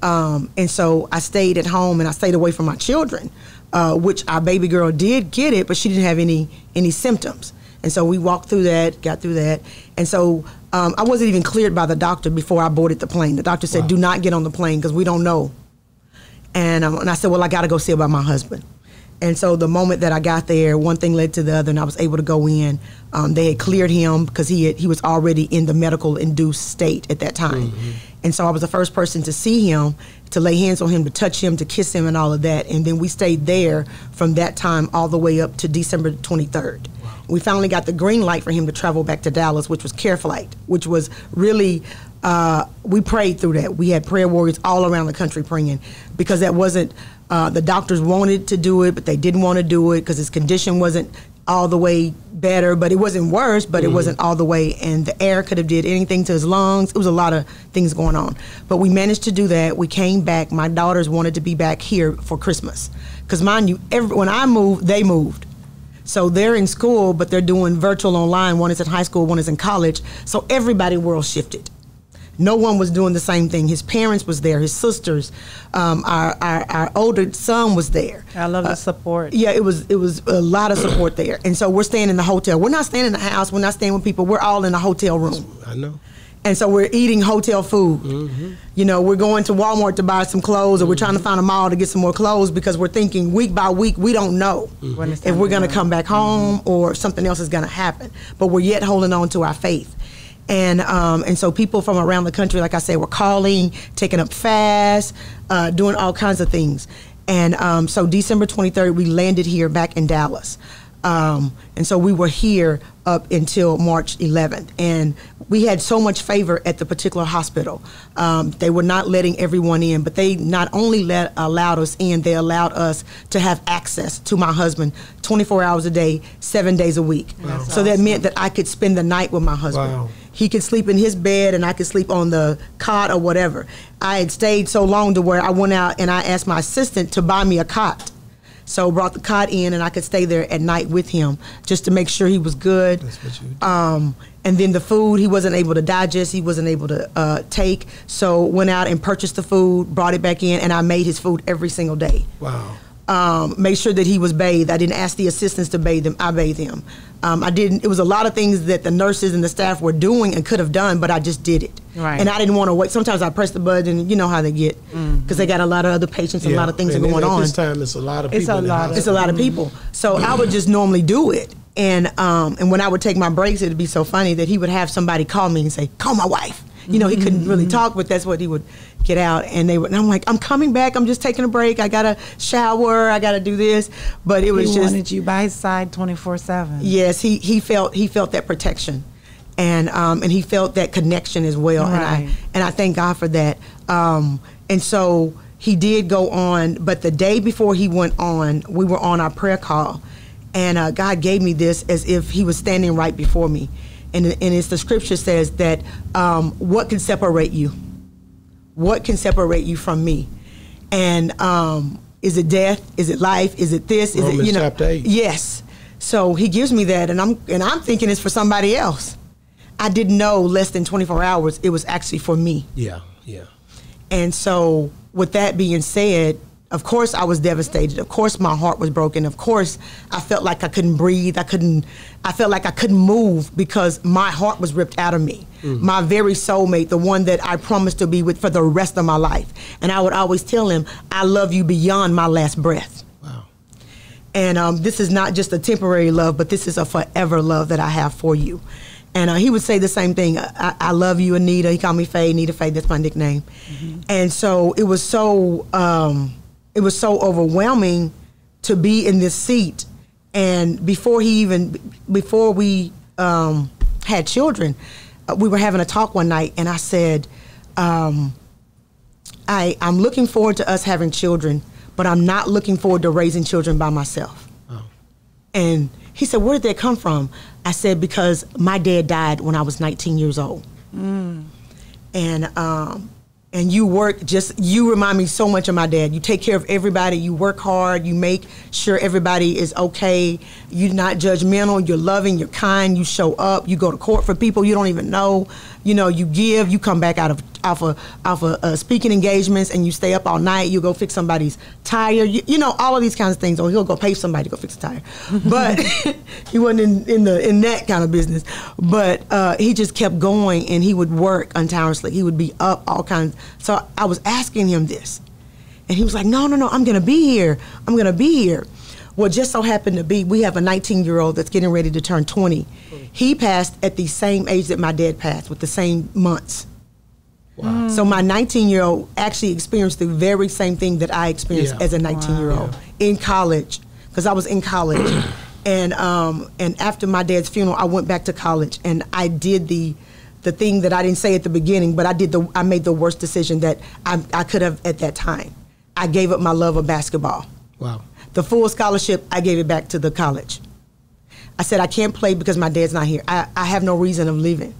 Um, and so I stayed at home and I stayed away from my children, uh, which our baby girl did get it, but she didn't have any any symptoms. And so we walked through that, got through that, and so um, I wasn't even cleared by the doctor before I boarded the plane. The doctor said, "Do not get on the plane because we don't know." And, um, and I said, well, I got to go see about my husband. And so the moment that I got there, one thing led to the other, and I was able to go in. Um, they had cleared him because he had, he was already in the medical induced state at that time. And so I was the first person to see him, to lay hands on him, to touch him, to kiss him, and all of that. And then we stayed there from that time all the way up to December 23rd. We finally got the green light for him to travel back to Dallas, which was Care Flight, which was really uh, we prayed through that. We had prayer warriors all around the country praying because that wasn't uh, the doctors wanted to do it, but they didn't want to do it because his condition wasn't all the way better, but it wasn't worse, but it wasn't all the way. And the air could have did anything to his lungs. It was a lot of things going on, but we managed to do that. We came back. My daughters wanted to be back here for Christmas because mind you, every, when I moved, they moved. So they're in school, but they're doing virtual online. One is in high school, one is in college. So everybody world shifted. No one was doing the same thing. His parents was there, his sisters, um, our, our our older son was there. I love the uh, support. Yeah, it was it was a lot of support there. And so we're staying in the hotel. We're not staying in the house. We're not staying with people. We're all in a hotel room. I know. And so we're eating hotel food. Mm-hmm. You know, we're going to Walmart to buy some clothes, or we're trying to find a mall to get some more clothes because we're thinking week by week we don't know When it's if we're going to come back home or something else is going to happen. But we're yet holding on to our faith. And um, and so people from around the country, like I said, were calling, taking up fasts, uh, doing all kinds of things. And um, so December 23rd, we landed here back in Dallas. Um, and so we were here up until March 11th. And we had so much favor at the particular hospital. Um, they were not letting everyone in, but they not only let allowed us in, they allowed us to have access to my husband 24 hours a day, seven days a week. So that meant that I could spend the night with my husband. Wow. He could sleep in his bed and I could sleep on the cot or whatever. I had stayed so long to where I went out and I asked my assistant to buy me a cot So brought the cot in, and I could stay there at night with him just to make sure he was good. That's what you. Um, and then the food he wasn't able to digest, he wasn't able to uh, take. So went out and purchased the food, brought it back in, and I made his food every single day wow. Um, made sure that he was bathed. I didn't ask the assistants to bathe him. I bathed him. Um, I didn't. It was a lot of things that the nurses and the staff were doing and could have done, but I just did it. Right. And I didn't want to wait. Sometimes I press the button, and you know how they get because they got a lot of other patients and a lot of things and are going at on. this time, it's a lot of people. It's a lot of- It's a lot of people. So I would just normally do it. And um, and when I would take my breaks, it'd be so funny that he would have somebody call me and say, "Call my wife." You know, he couldn't really talk, but that's what he would get out. And they would. And I'm like, "I'm coming back. I'm just taking a break. I gotta shower. I gotta do this." But it was he just wanted you by his side 24 7. yes. He he felt he felt that protection. And um, and he felt that connection as well, Right. and I and I thank God for that. Um, and so he did go on, but the day before he went on, we were on our prayer call, and uh, God gave me this as if He was standing right before me, and and it's the scripture says that um, what can separate you? What can separate you from me? And um, is it death? Is it life? Is it this? Is it you know? chapter eight. Yes. So he gives me that, and I'm and I'm thinking it's for somebody else. I didn't know less than 24 hours it was actually for me. Yeah, yeah. And so, with that being said, of course I was devastated. Of course my heart was broken. Of course I felt like I couldn't breathe. I couldn't. I felt like I couldn't move because my heart was ripped out of me. My very soulmate, the one that I promised to be with for the rest of my life. And I would always tell him, "I love you beyond my last breath." Wow. And um, this is not just a temporary love, but this is a forever love that I have for you. And uh, he would say the same thing. I, I love you, Anita. He called me Faye, Anita Faye. That's my nickname. And so it was so um, it was so overwhelming to be in this seat. And before he even before we um, had children, uh, we were having a talk one night, and I said. Um, I, I'm looking forward to us having children, but I'm not looking forward to raising children by myself. Oh. And he said, Where did that come from? I said, Because my dad died when I was 19 years old. And um, and you work just you remind me so much of my dad. You take care of everybody, you work hard, you make sure everybody is okay. You're not judgmental, you're loving, you're kind, you show up, you go to court for people you don't even know. You know, you give, you come back out of off of off of uh, speaking engagements and you stay up all night, you go fix somebody's tire, you, you know, all of these kinds of things. Or he'll go pay somebody to go fix a tire. But he wasn't in, in the in that kind of business. But uh, he just kept going and he would work untirelessly. He would be up all kinds. So I was asking him this. And he was like, no, no, no, I'm going to be here. I'm going to be here. Well, just so happened to be, we have a 19 year old that's getting ready to turn 20. He passed at the same age that my dad passed, with the same months. Wow. So my 19 year old actually experienced the very same thing that I experienced Yeah. as a 19 year old in college, because I was in college, and um, and after my dad's funeral, I went back to college and I did the the thing that I didn't say at the beginning, but I did the I made the worst decision that I, I could have at that time. I gave up my love of basketball. Wow. The full scholarship, I gave it back to the college. I said, I can't play because my dad's not here. I, I have no reason of living.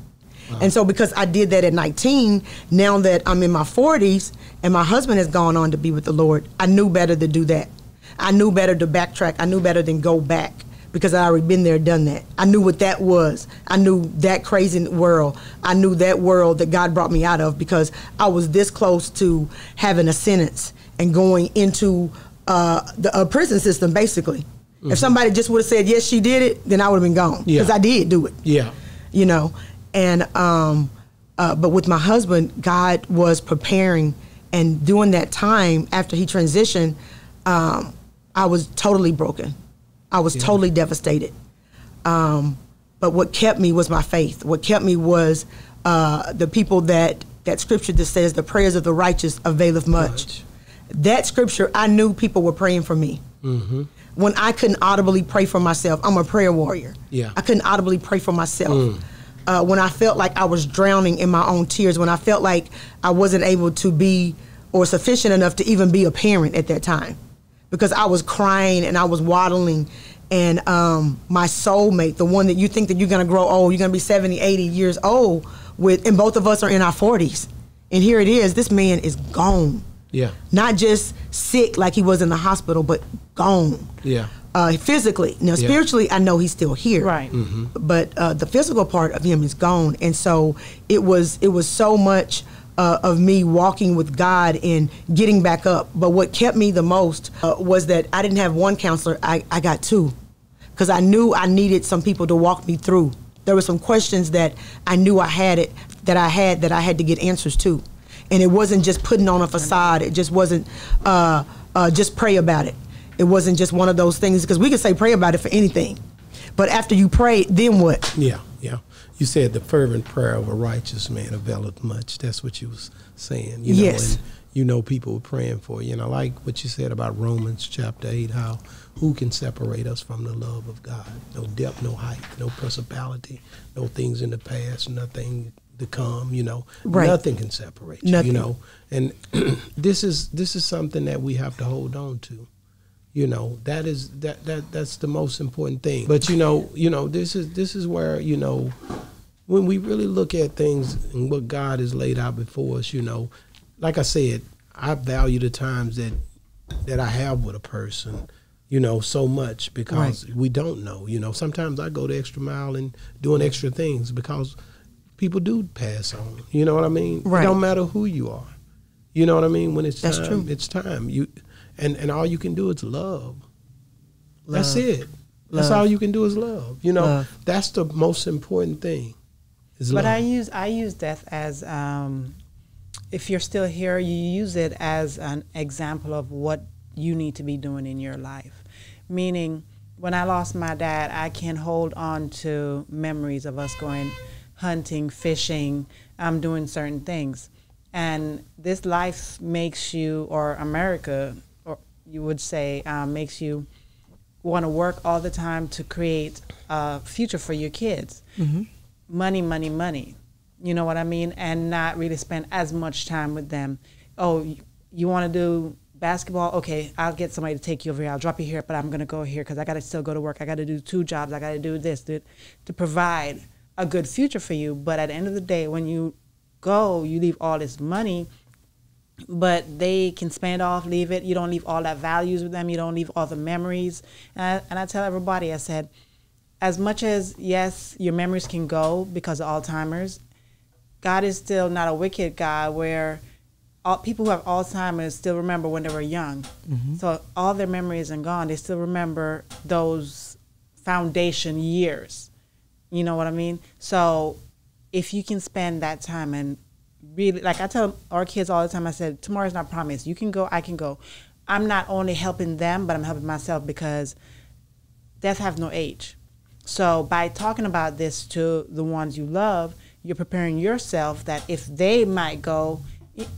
And so, because I did that at 19, now that I'm in my 40s and my husband has gone on to be with the Lord, I knew better to do that. I knew better to backtrack. I knew better than go back because I already been there, done that. I knew what that was. I knew that crazy world. I knew that world that God brought me out of because I was this close to having a sentence and going into uh, the a prison system, basically. If somebody just would have said, yes, she did it, then I would have been gone. Yeah. because I did do it. Yeah. you know? And um uh, but with my husband god was preparing and during that time after he transitioned um i was totally broken. I was totally devastated. Um but what kept me was my faith. What kept me was uh the people that that scripture that says the prayers of the righteous availeth much. Much. That scripture i knew people were praying for me when I couldn't audibly pray for myself. I'm a prayer warrior. Yeah. I couldn't audibly pray for myself. Uh, when I felt like I was drowning in my own tears, when I felt like I wasn't able to be or sufficient enough to even be a parent at that time, because I was crying and I was waddling. And um, my soulmate, the one that you think that you're gonna grow old, you're gonna be 70, 80 years old with, and both of us are in our 40s. And here it is, this man is gone. Yeah. Not just sick like he was in the hospital, but gone. Yeah. Uh, physically. Now, Yeah. spiritually, I know he's still here. Right. But uh, the physical part of him is gone, and so it was. It was so much. Uh, of me walking with God and getting back up. But what kept me the most uh, was that I didn't have one counselor, I, I got two. Because I knew I needed some people to walk me through. There were some questions that I knew I had it, that I had, that I had to get answers to. And it wasn't just putting on a facade, it just wasn't uh, uh, just pray about it. It wasn't just one of those things, because we could say pray about it for anything. But after you pray, then what? Yeah, yeah. You said the fervent prayer of a righteous man availeth much. That's what you was saying. You know, Yes. And you know people were praying for you. And I like what you said about Romans chapter eight, how who can separate us from the love of God? No depth, no height, no principality, no things in the past, nothing to come, you know. Right. Nothing can separate you, Nothing. you know. And this is this is something that we have to hold on to you know that is that that that's the most important thing but you know you know this is this is where you know when we really look at things and what god has laid out before us you know like i said i value the times that that i have with a person you know so much because we don't know you know sometimes i go the extra mile and doing extra things because people do pass on you know what i mean Right. it don't matter who you are you know what i mean when it's That's time true. it's time you and and all you can do is love. That's Love. it. That's all you can do is love. You know, Love. that's the most important thing. Is But love. I use I use death as um, if you're still here, you use it as an example of what you need to be doing in your life. Meaning, when I lost my dad, I can hold on to memories of us going hunting, fishing, I'm doing certain things, and this life makes you, or America, or you would say, um, makes you want to work all the time to create a future for your kids. Money, money, money. You know what I mean? And not really spend as much time with them. Oh, you, you want to do basketball? Okay, I'll get somebody to take you over here. I'll drop you here, but I'm going to go here because I got to still go to work. I got to do two jobs. I got to do this to, to provide a good future for you. But at the end of the day, when you go, you leave all this money but they can spend off, leave it. You don't leave all that values with them. You don't leave all the memories. And I, and I tell everybody, I said, as much as yes, your memories can go because of Alzheimer's, God is still not a wicked God where all, people who have Alzheimer's still remember when they were young. Mm-hmm. So all their memory isn't gone. They still remember those foundation years. You know what I mean? So if you can spend that time and really, like I tell our kids all the time, I said, tomorrow's not promised. You can go, I can go. I'm not only helping them, but I'm helping myself because death has no age. So by talking about this to the ones you love, you're preparing yourself that if they might go,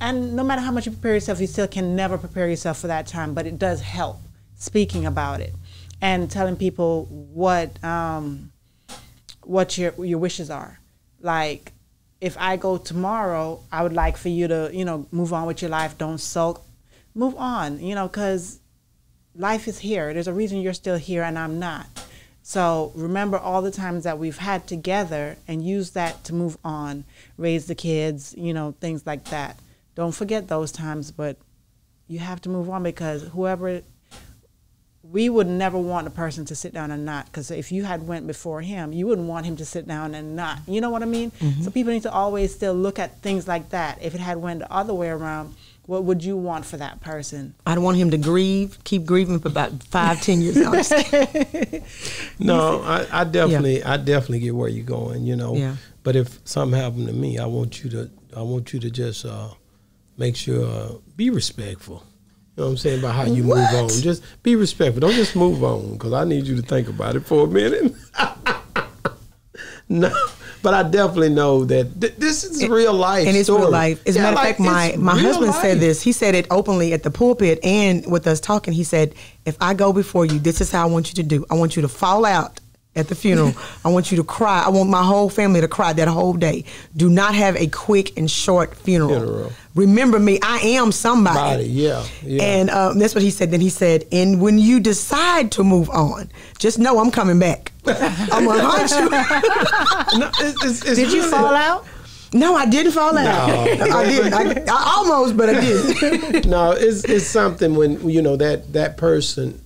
and no matter how much you prepare yourself, you still can never prepare yourself for that time. But it does help speaking about it and telling people what um, what your your wishes are. Like if I go tomorrow, I would like for you to you know move on with your life. Don't sulk. Move on. You know because life is here. There's a reason you're still here and I'm not. So remember all the times that we've had together and use that to move on, raise the kids, you know, things like that. Don't forget those times, but you have to move on because whoever we would never want a person to sit down and not because if you had went before him you wouldn't want him to sit down and not you know what i mean so people need to always still look at things like that if it had went the other way around what would you want for that person I don't want him to grieve, keep grieving for about five, ten years. No, I'm just kidding. No, I, I definitely, I definitely get where you're going. You know, Yeah. but if something happened to me, I want you to, I want you to just uh, make sure, uh, be respectful. You know what I'm saying about how you move on. Just be respectful. Don't just move on because I need you to think about it for a minute. no, but I definitely know that th- this is real life. and it's story. real life. As a Yeah, matter of like, fact, my, my husband said this. He said it openly at the pulpit and with us talking. He said, If I go before you, this is how I want you to do. I want you to fall out at the funeral. I want you to cry. I want my whole family to cry that whole day. Do not have a quick and short funeral. Funeral. Remember me, I am somebody. Body, yeah, yeah. And um, that's what he said. Then he said, and when you decide to move on, just know I'm coming back. I'm gonna hunt you. No, it's, it's, it's did you really- fall out No, I didn't fall out. No. I didn't. I, I almost, but I didn't. no, it's it's something when you know that that person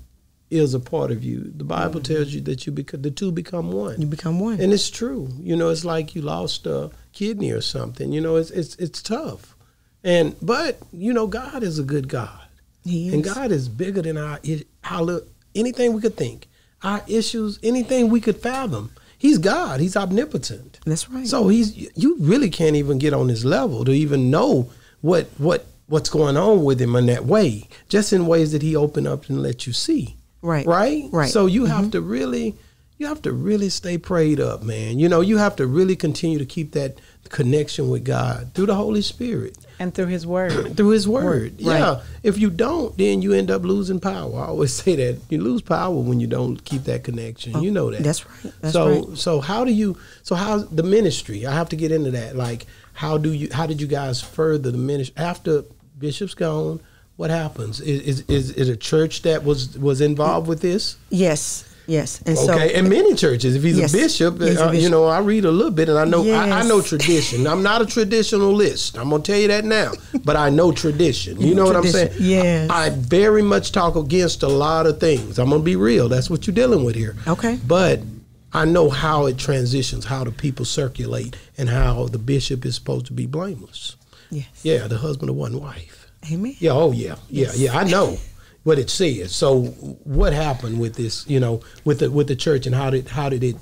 is a part of you. The Bible mm-hmm. tells you that you become the two become one. you become one. And it's true. You know, it's like you lost a kidney or something. You know, it's it's it's tough. And but you know, God is a good God, He and. God is bigger than our our anything we could think, our issues, anything we could fathom. He's God. He's omnipotent. That's right. So he's you really can't even get on his level to even know what what what's going on with him in that way. Just in ways that he opened up and let you see. Right. Right? Right. So you have mm-hmm. to really you have to really stay prayed up, man. You know, you have to really continue to keep that connection with God through the Holy Spirit, and through His Word. through His Word. Right. Yeah. If you don't, then you end up losing power. I always say that you lose power when you don't keep that connection. Oh, you know that. Oh, That's right. That's so right. so how do you so how the ministry? I have to get into that. Like how do you how did you guys further the ministry after Bishop's gone? What happens? Is is is it a church that was was involved with this? Yes. Yes. And so Okay, and many churches. If he's Yes, a bishop, he's a uh, you know, I read a little bit, and I know I, I know tradition. I'm not a traditionalist. I'm gonna tell you that now, but I know tradition. You know what I'm saying? Yeah. I, I very much talk against a lot of things. I'm gonna be real. That's what you're dealing with here. Okay. but I know how it transitions, how the people circulate, and how the bishop is supposed to be blameless. yes. Yeah, the husband of one wife. Amen. Yeah, oh yeah, yeah, yeah. I know what it says. So what happened with this? You know, with the with the church and how did how did it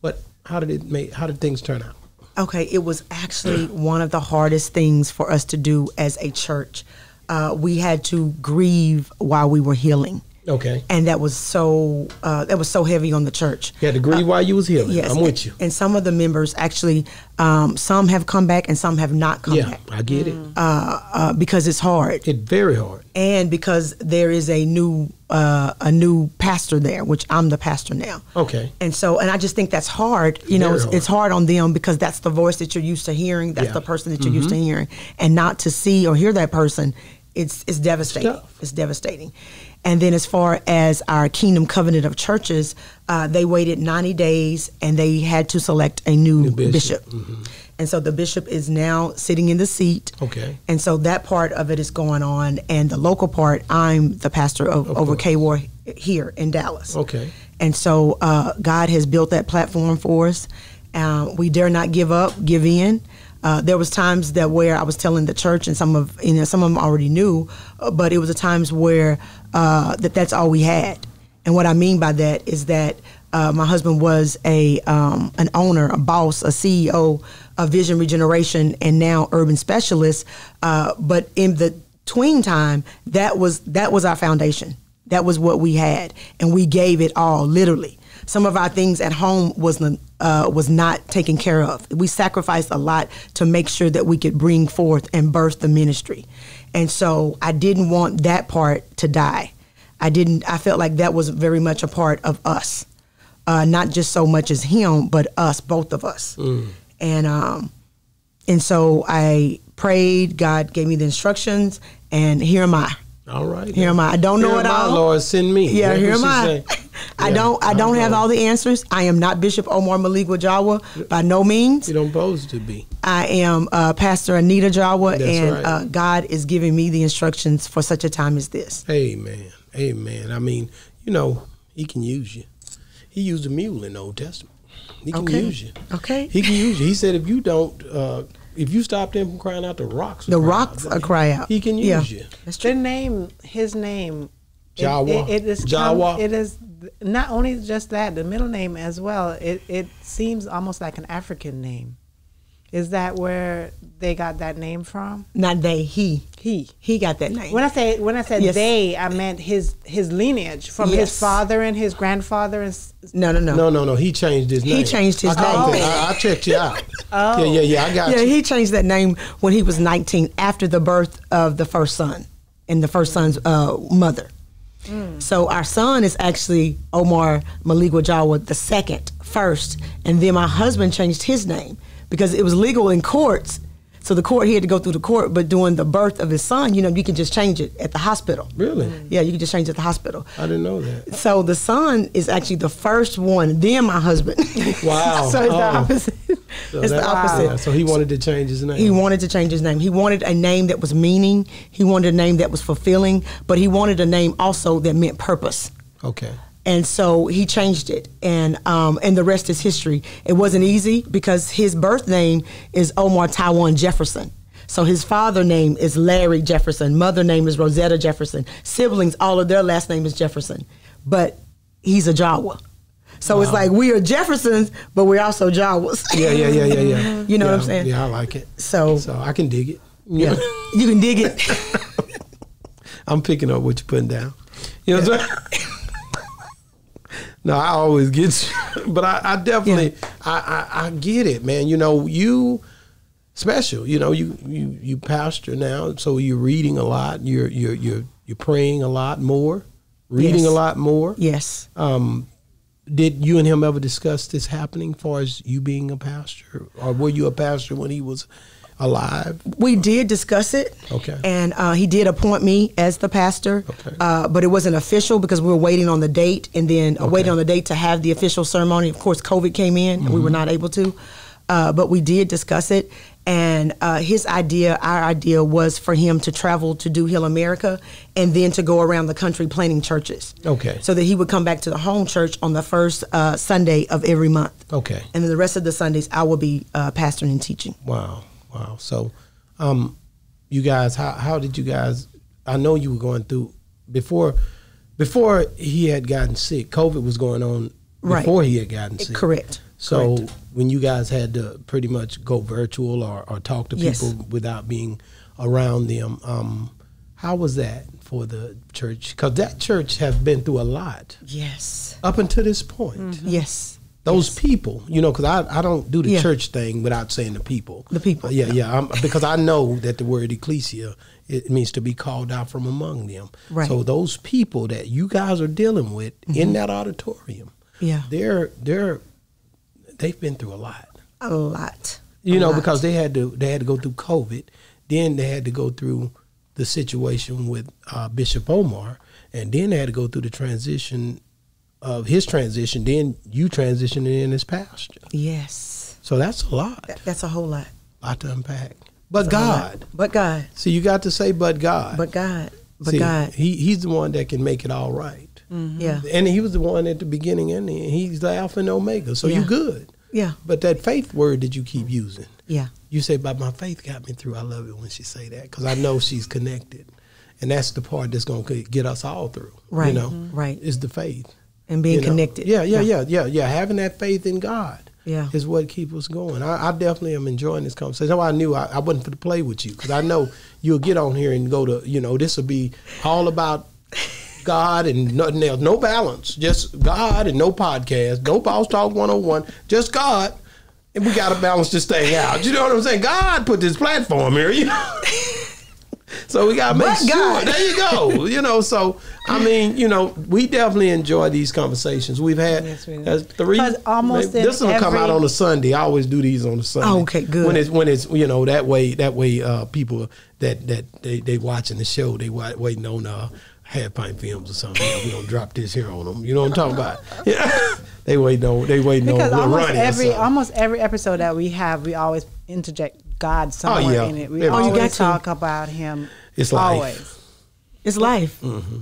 what how did it make how did things turn out? Okay, it was actually one of the hardest things for us to do as a church. Uh, we had to grieve while we were healing, Okay, and that was so uh, that was so heavy on the church. you had to grieve while you was healing. Yes, I'm with you. And some of the members actually, um, some have come back and some have not come Yeah, back I get it. uh, uh, because it's hard, It very hard. and because there is a new uh, a new pastor there, which I'm the pastor now. Okay, And so, and I just think that's hard. You know, it's, hard. it's hard on them because that's the voice that you're used to hearing. That's Yeah. Mm-hmm. the person that you're used to hearing, and not to see or hear that person, it's it's devastating. It's devastating. And then, as far as our Kingdom Covenant of churches, uh, they waited 90 days and they had to select a new, bishop. Mm-hmm. And so the bishop is now sitting in the seat. Okay. And so that part of it is going on, and the local part, I'm the pastor of, over course. K War here in Dallas. Okay. And so uh, God has built that platform for us. Uh, we dare not give up, give in. Uh, there was times that where I was telling the church, and some of you know some of them already knew, uh, but it was the times where uh, that that's all we had. And what I mean by that is that uh, my husband was a um, an owner, a boss, a CEO of Vision Regeneration, and now urban specialist. Uh, but in the tween time, that was that was our foundation. That was what we had, and we gave it all, literally. Some of our things at home was uh, was not taken care of. We sacrificed a lot to make sure that we could bring forth and birth the ministry, and so I didn't want that part to die. I didn't. I felt like that was very much a part of us, uh, not just so much as him, but us, both of us. And um, and so I prayed. God gave me the instructions, and here am I. All right. Here am I. I don't know Here it am I, all. Lord, send me. Yeah, That's here am I. I Yeah, don't. I don't have all the answers. I am not Bishop Omar Maligwa Jahwar by no means. You don't supposed to be. I am uh, Pastor Anita Jahwar, That's and right. uh, God is giving me the instructions for such a time as this. Amen. Amen. I mean, you know, he can use you. He used a mule in the Old Testament. He can Okay. use you. Okay. He can use you. He said if you don't uh if you stop them from crying out, the rocks The rocks out. will cry out. He can use Yeah. you. That's The name, his name, it- Jahwar. It, it is Jahwar. come- it is not only just that, the middle name as well. It it seems almost like an African name. Is that where they got that name from? Not they. He. He. He got that name. When I say when I said Yes. they, I meant his his lineage from his father and his grandfather and no, no, no. No, no, no. He changed his name. He changed his I called name. it. I, I checked you out. Oh. Yeah, yeah, yeah. I got Yeah, you. he changed that name when he was 19 after the birth of the first son and the first son's uh, mother. So our son is actually Omar Maligwa Jahwar the second, first, and then my husband changed his name because it was legal in courts. So the court he had to go through the court, but during the birth of his son, you know, you can just change it at the hospital. Really? Yeah, you can just change it at the hospital. I didn't know that. So the son is actually the first one, then my husband. Wow. so it's the Oh. opposite. So it's the that- opposite. yeah, so he wanted to change his name. He wanted to change his name. He wanted a name that was meaning. He wanted a name that was fulfilling, but he wanted a name also that meant purpose. okay. And so he changed it, and um, and the rest is history. It wasn't easy because his birth name is Omar Taiwan Jefferson. So his father name is Larry Jefferson, mother name is Rosetta Jefferson. Siblings, all of their last name is Jefferson, but he's a Jahwar. So it's like we are Jeffersons, but we're also Jahwars. Yeah, yeah, yeah, yeah, yeah. You know what I'm saying? Yeah, I like it. So So I can dig it. yeah, you can dig it. I'm picking up what you're putting down. You know what I'm saying? No, I always get you, but I, I definitely, I, I, I get it, man. You know, you special. You know, you you you pastor now, so you're reading a lot. You're you're you're you're praying a lot more, reading Yes. a lot more. Yes. Um, did you and him ever discuss this happening, far as you being a pastor, or were you a pastor when he was alive? We did discuss it. Okay. And uh, he did appoint me as the pastor. Okay. Uh, but it wasn't official because we were waiting on the date and then uh, waiting on the date to have the official ceremony. Of course, COVID came in and we Mm-hmm. were not able to. Uh, but we did discuss it. And uh, his idea, our idea, was for him to travel to do Heal America and then to go around the country planting churches. Okay. So that he would come back to the home church on the first uh, Sunday of every month. Okay. And then the rest of the Sundays, I will be uh, pastoring and teaching. Wow, wow. So, um, you guys, how how did you guys? I know you were going through before before he had gotten sick. COVID was going on Right. before he had gotten sick. Correct. So Correct. when you guys had to pretty much go virtual or, or talk to Yes. people without being around them, um, how was that for the church? Because that church has been through a lot Yes. up until this point. Yes. Those people, you know, because I, I don't do the Yeah. church thing without saying the people. The people. Uh, yeah, yeah. I'm, because I know that the word ecclesia it means to be called out from among them. Right. So those people that you guys are dealing with in that auditorium, Mm-hmm. Yeah. they're they're they've been through a lot. A lot. You A know, lot. because they had to they had to go through COVID, then they had to go through the situation with uh, Bishop Omar, and then they had to go through the transition of his transition. Then you transitioning in as pastor. Yes. So that's a lot, That, that's a whole lot. A lot to unpack. But That's a whole lot. God, But God. see, you got to say, but God, But God. But See, God. he he's the one that can make it all right. Mm-hmm. Yeah. And he was the one at the beginning and the end. He's the Alpha and Omega. So Yeah. you good. Yeah. But that faith word that you keep using, Yeah. you say, "But my faith got me through." I love it when she say that because I know she's connected, and that's the part that's going to get us all through. Right. You know, mm-hmm. Right. Is the faith And being you know? connected. Yeah, yeah, yeah, yeah, yeah. Having that faith in God. Yeah. Is what keeps us going. I, I definitely am enjoying this conversation. That's I knew I, I wasn't for to play with you because I know you'll get on here and go to, you know, this will be all about God and nothing else. No balance. Just God and no podcast. No Boss Talk 101. Just God. And we got to balance this thing out. You know what I'm saying? God put this platform here, you know. So we gotta make But sure. God. There you go. you know, so I mean, you know, we definitely enjoy these conversations. We've had Yes, we uh, three. almost maybe- this will come out on a Sunday. I always do these on a Sunday. Oh, okay, good. When it's when it's you know that way that way uh, people that that they they watching the show they waiting on uh, half pint films or something. Yeah, we gonna drop this here on them. You know what I'm talking about? Yeah, they waiting on they waiting Because on almost running. every almost every episode that we have, we always interject God oh, somewhere yeah. in it. We Oh, you always got to. talk about Him. It's life. always. It's life. Mm-hmm.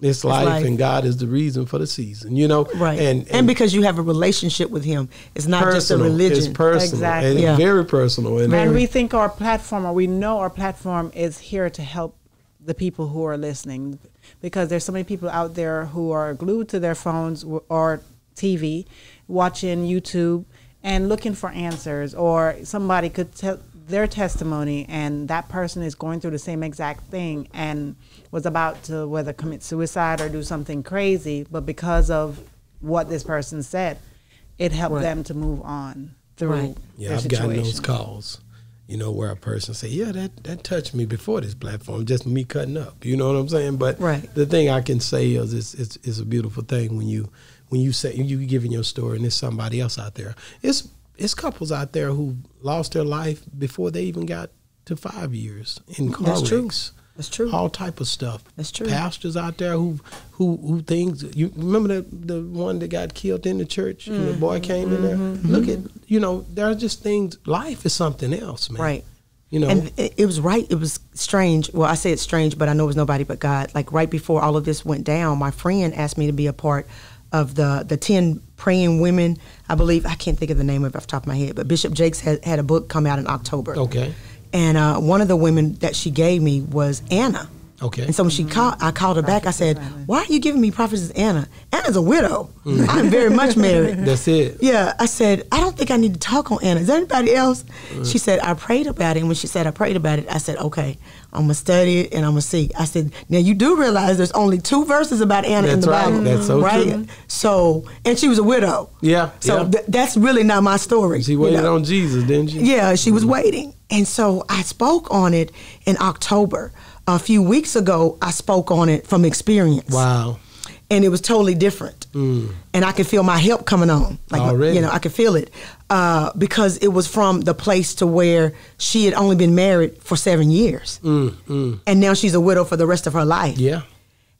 it's life, life. and God is the reason for the season. You know, Right. And And, because you have a relationship with him. It's not just a personal. religion. It's personal. Exactly. And Yeah. very personal. And And we think our platform, or we know our platform, is here to help the people who are listening, because there's so many people out there who are glued to their phones or TV, watching YouTube and looking for answers, or somebody could tell their testimony, and that person is going through the same exact thing and was about to whether commit suicide or do something crazy, but because of what this person said, it helped Right. them to move on through Right. Yeah, I've situation. gotten those calls. You know, where a person say, "Yeah, that that touched me before this platform, just me cutting up." You know what I'm saying? But Right. the thing I can say is, it's, it's it's a beautiful thing when you when you say you giving your story and there's somebody else out there. It's it's couples out there who lost their life before they even got to five years in car That's true. That's true. All type of stuff. That's true. Pastors out there who who who things. You remember the the one that got killed in the church? And the Mm-hmm. boy came in there. Look at you know. There are just things. Life is something else, man. Right. You know. And it, it was right. It was strange. Well, I say it's strange, but I know it was nobody but God. Like right before all of this went down, my friend asked me to be a part of the the ten praying women. I believe I can't think of the name of it off the top of my head, but Bishop Jakes had, had a book come out in October. okay. And uh, one of the women that she gave me was Anna. Okay. And so when she mm-hmm. called, I called her back. I said, "Why are you giving me prophetess Anna? Anna's a widow. Mm. I'm very much married." That's it. Yeah, I said, I don't think I need to talk on Anna. Is there anybody else? Mm. She said, I prayed about it. And when she said, I prayed about it, I said, okay, I'm going to study it and I'm going to see. I said, now you do realize there's only two verses about Anna in the right. Bible. That's so right? true. So, and she was a widow. Yeah. So yeah. th- that's really not my story. she you waited know? on Jesus, didn't she? Yeah, she was mm-hmm. waiting. And so I spoke on it in October. A few weeks ago, I spoke on it from experience Wow. and it was totally different. Mm. And I could feel my help coming on, like Already. you know, I could feel it uh, because it was from the place to where she had only been married for seven years, mm, mm. and now she's a widow for the rest of her life. Yeah.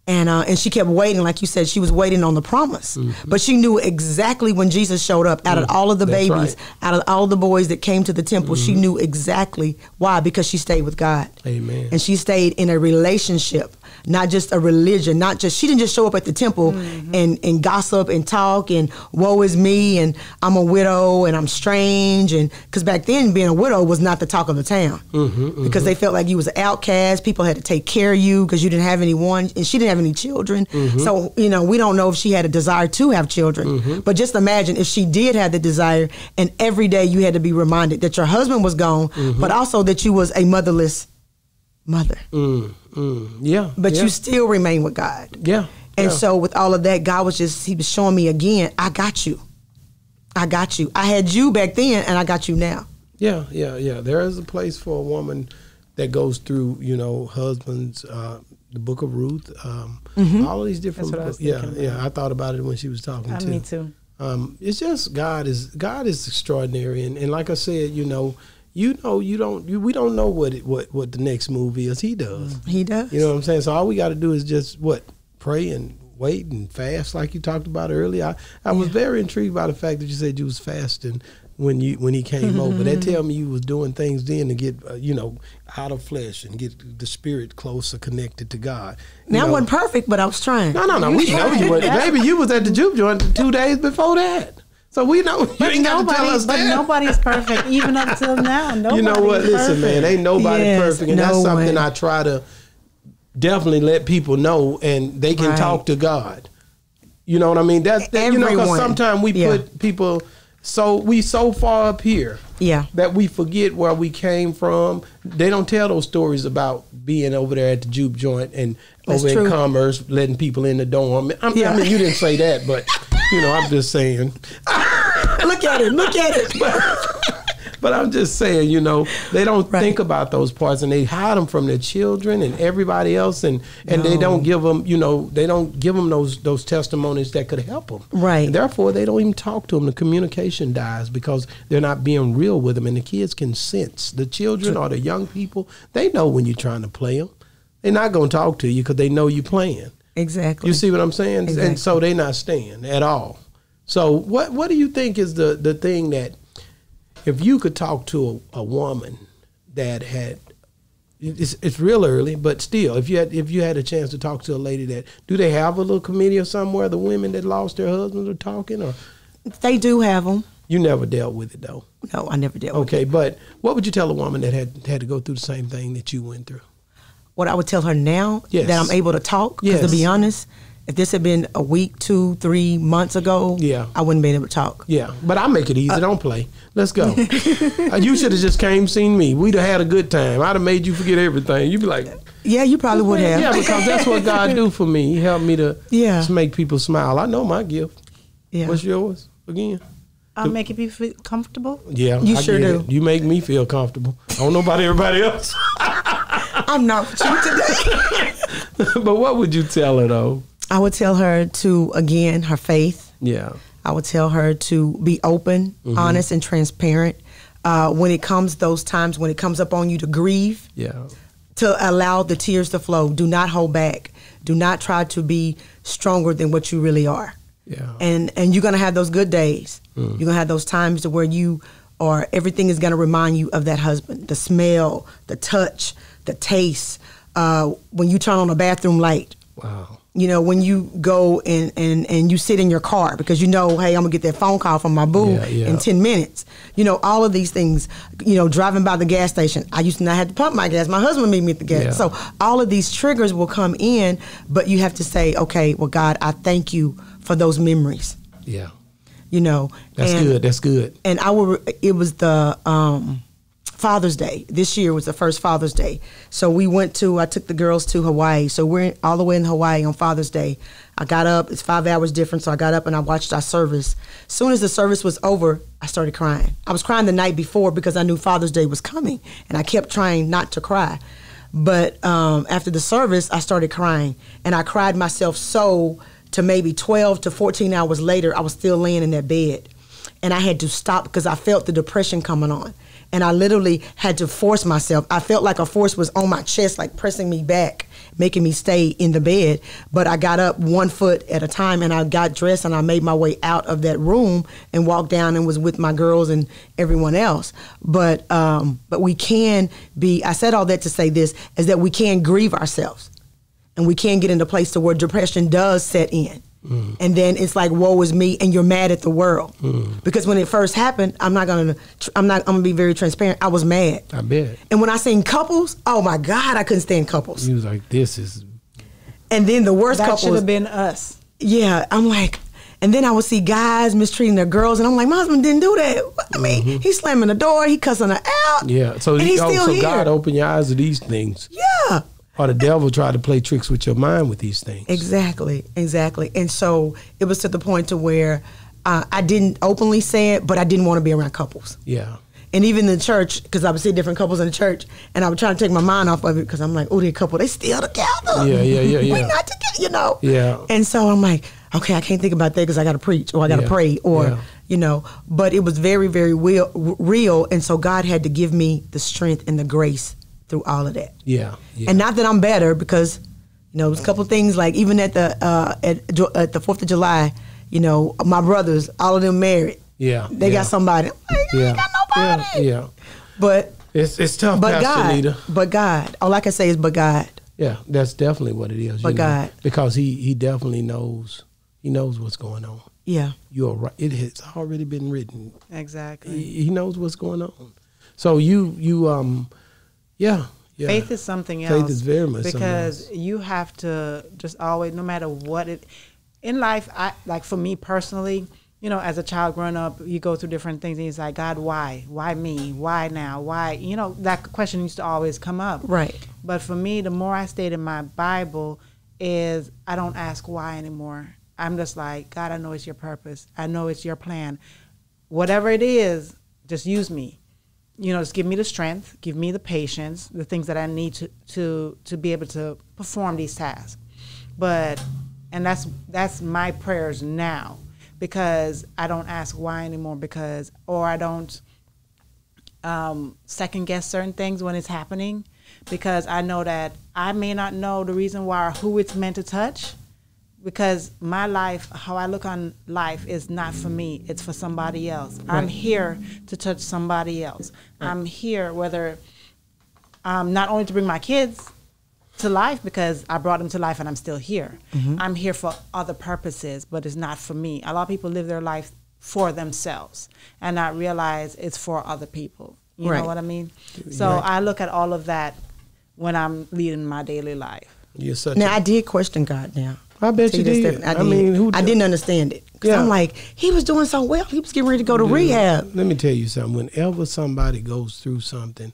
And uh, and she kept waiting, like you said, she was waiting on the promise. Mm-hmm. But she knew exactly when Jesus showed up. Out of mm-hmm. all of the That's babies, right. out of all the boys that came to the temple, she mm-hmm. knew exactly why because she stayed with God. Amen. And she stayed in a relationship, not just a religion. Not just she didn't just show up at the temple mm-hmm. and and gossip and talk and woe is me and I'm a widow and I'm strange and because back then being a widow was not the talk of the town mm-hmm, mm-hmm. because they felt like you was an outcast. People had to take care of you because you didn't have anyone and she didn't have any children. So you know we don't know if she had a desire to have children. But just imagine if she did have the desire and every day you had to be reminded that your husband was gone, but also that you was a motherless mother. Mm, mm. Yeah. But yeah. you still remain with God. Yeah. And yeah. so with all of that, God was just he was showing me again, I got you. I got you. I had you back then and I got you now. Yeah, yeah, yeah. There is a place for a woman that goes through, you know, husbands, uh, the Book of Ruth, um, all of these different. That's what I was books. yeah, thinking yeah. I thought about it when she was talking Uh, too. me too. Um, it's just God is God is extraordinary, and, and like I said, you know, you know, you don't, you, we don't know what it, what what the next move is. He does. He does. You know what I'm saying? So all we got to do is just what pray and wait and fast, like you talked about earlier. I, I was very intrigued by the fact that you said you was fasting when you when he came over. That tell me you was doing things then to get uh, you know out of flesh and get the spirit closer connected to God. You now I wasn't perfect, but I was trying. No, no, no. We know you were. Baby, you was at the juke joint two days before that. So we know you But ain't got to tell nobody, us but that. nobody's perfect even up till now. Nobody you know what? Listen, man, ain't nobody Yes, perfect, and that's something way. I try to definitely let people know, and they can Right. talk to God. You know what I mean? That's that, you know because sometimes we Yeah. put people so we so far up here Yeah. that we forget where we came from. They don't tell those stories about being over there at the juke joint and That's over true. in commerce, letting people in the dorm. I, Yeah. I mean, you didn't say that, but you know, I'm just saying. look at it. Look at it. But I'm just saying, you know, they don't Right. think about those parts, and they hide them from their children and everybody else, and and they don't give them, you know, they don't give them those those testimonies that could help them. Right. And therefore, they don't even talk to them. The communication dies because they're not being real with them, and the kids can sense. The children or the young people, they know when you're trying to play them. They're not going to talk to you because they know you're playing. Exactly. You see what I'm saying? Exactly. And so they're not staying at all. So what what do you think is the the thing that if you could talk to a, a woman that had it's, it's real early, but still, if you had if you had a chance to talk to a lady that do they have a little committee or somewhere the women that lost their husbands are talking or They do have them. you never dealt with it though. No, I never with Okay, but what would you tell a woman that had had to go through the same thing that you went through? What I would tell her now Yes. that I'm able to talk. Because to be honest, if this had been a week, two, three months ago, Yeah. I wouldn't be able to talk. Yeah, but I make it easy. Uh, Don't play. Let's go. Uh, you should have just came seen me. We'd have had a good time. I'd have made you forget everything. You'd be like, Yeah, you probably would have. yeah, because that's what God do for me. He helped me to Yeah. to make people smile. I know my gift. Yeah. What's yours again? I'll make it feel comfortable. Yeah, You I sure get do. it. You make me feel comfortable. I don't know about everybody else, I'm not with you today. but what would you tell her though? I would tell her to again her faith. Yeah, I would tell her to be open, Mm-hmm. honest, and transparent. Uh, when it comes those times when it comes up on you to grieve, yeah, to allow the tears to flow. Do not hold back. Do not try to be stronger than what you really are. Yeah. And and you're gonna have those good days. You're gonna have those times to where you are everything is gonna remind you of that husband. The smell, the touch, the taste. Uh, when you turn on a bathroom light, Wow. you know, when you go and, and, and you sit in your car because you know, hey, I'm gonna get that phone call from my boo Yeah, yeah. in 10 minutes. You know, all of these things, you know, driving by the gas station. I used to not have to pump my gas. My husband meet me at the gas. Yeah. So all of these triggers will come in, but you have to say, okay, well, God, I thank you for those memories, Yeah. you know. That's and, good. That's good. And I will, it was the, um, Father's Day. This year was the first Father's Day. So we went to, I took the girls to Hawaii. So we're all the way in Hawaii on Father's Day. I got up, it's five hours different. So I got up and I watched our service. Soon as the service was over, I started crying. I was crying the night before because I knew Father's Day was coming. And I kept trying not to cry. But um, after the service, I started crying. And I cried myself so to maybe 12 to 14 hours later, I was still laying in that bed and I had to stop because I felt the depression coming on. And I literally had to force myself. I felt like a force was on my chest, like pressing me back, making me stay in the bed. But I got up one foot at a time and I got dressed and I made my way out of that room and walked down and was with my girls and everyone else. But um, but we can be. I said all that to say this is that we can grieve ourselves and we can get in a place to where depression does set in. Mm. And then it's like, woe is me, and you're mad at the world. Mm. Because when it first happened, I'm not gonna, I'm not, I'm gonna be very transparent. I was mad. I bet. And when I seen couples, oh my God, I couldn't stand couples. He was like, "This is And then the worst That should have been us. yeah, I'm like, and then I would see guys mistreating their girls, and I'm like, my husband didn't do that. I mean, mm-hmm. he's slamming the door, he cussing her out. yeah." So, and he, he's oh, still so here. God open your eyes to these things, yeah. Or the devil try to play tricks with your mind with these things. Exactly, exactly. And so it was to the point to where uh, I didn't openly say it, but I didn't want to be around couples. Yeah. And even in the church, because I would see different couples in the church, and I would try to take my mind off of it because I'm like, oh, they're a couple, they still together. Yeah, yeah, yeah, yeah. We're not together, you know. Yeah. And so I'm like, okay, I can't think about that because I got to preach or I got to Yeah, pray or, yeah. you know. But it was very, very real, real, and so God had to give me the strength and the grace through all of that. Yeah. Yeah. And not that I'm better because, you know, there's a couple of things like even at the uh, at, at the Fourth of July, you know, my brothers, all of them married. yeah. They yeah. got somebody. I'm like, I Yeah. ain't got nobody. Yeah. Yeah. But It's it's tough, but Pastor God, Nita. but God. All I can say is but God. Yeah, that's definitely what it is. But you know, God. because he he definitely knows he knows what's going on. Yeah. You're right. It has already been written. Exactly. He, he knows what's going on. So you you um yeah yeah Faith is something else. Faith is very much something because else. you have to just always, no matter what it in life. I like for me personally. You know, as a child growing up, you go through different things, and it's like, God, why? Why me? Why now? Why? You know, that question used to always come up. Right. But for me, the more I stayed in my Bible, is I don't ask why anymore. I'm just like, God, I know it's your purpose. I know it's your plan. Whatever it is, just use me. You know, just give me the strength, give me the patience, the things that I need to to to be able to perform these tasks. But and that's that's my prayers now because I don't ask why anymore because or I don't um, second guess certain things when it's happening because I know that I may not know the reason why or who it's meant to touch because my life, how I look on life, is not for me. It's for somebody else. I'm here to touch somebody else. I'm here whether um, not only to bring my kids to life because I brought them to life and I'm still here. I'm here for other purposes, but it's not for me. A lot of people live their life for themselves and not realize it's for other people. You Right. know what I mean? So I look at all of that when I'm leading my daily life. You're such. Now a, I did question God. Now I bet you did. I, I did. mean, who I didn't understand it. Cause Yeah. I'm like, he was doing so well. He was getting ready to go to rehab. Let me tell you something. Whenever somebody goes through something,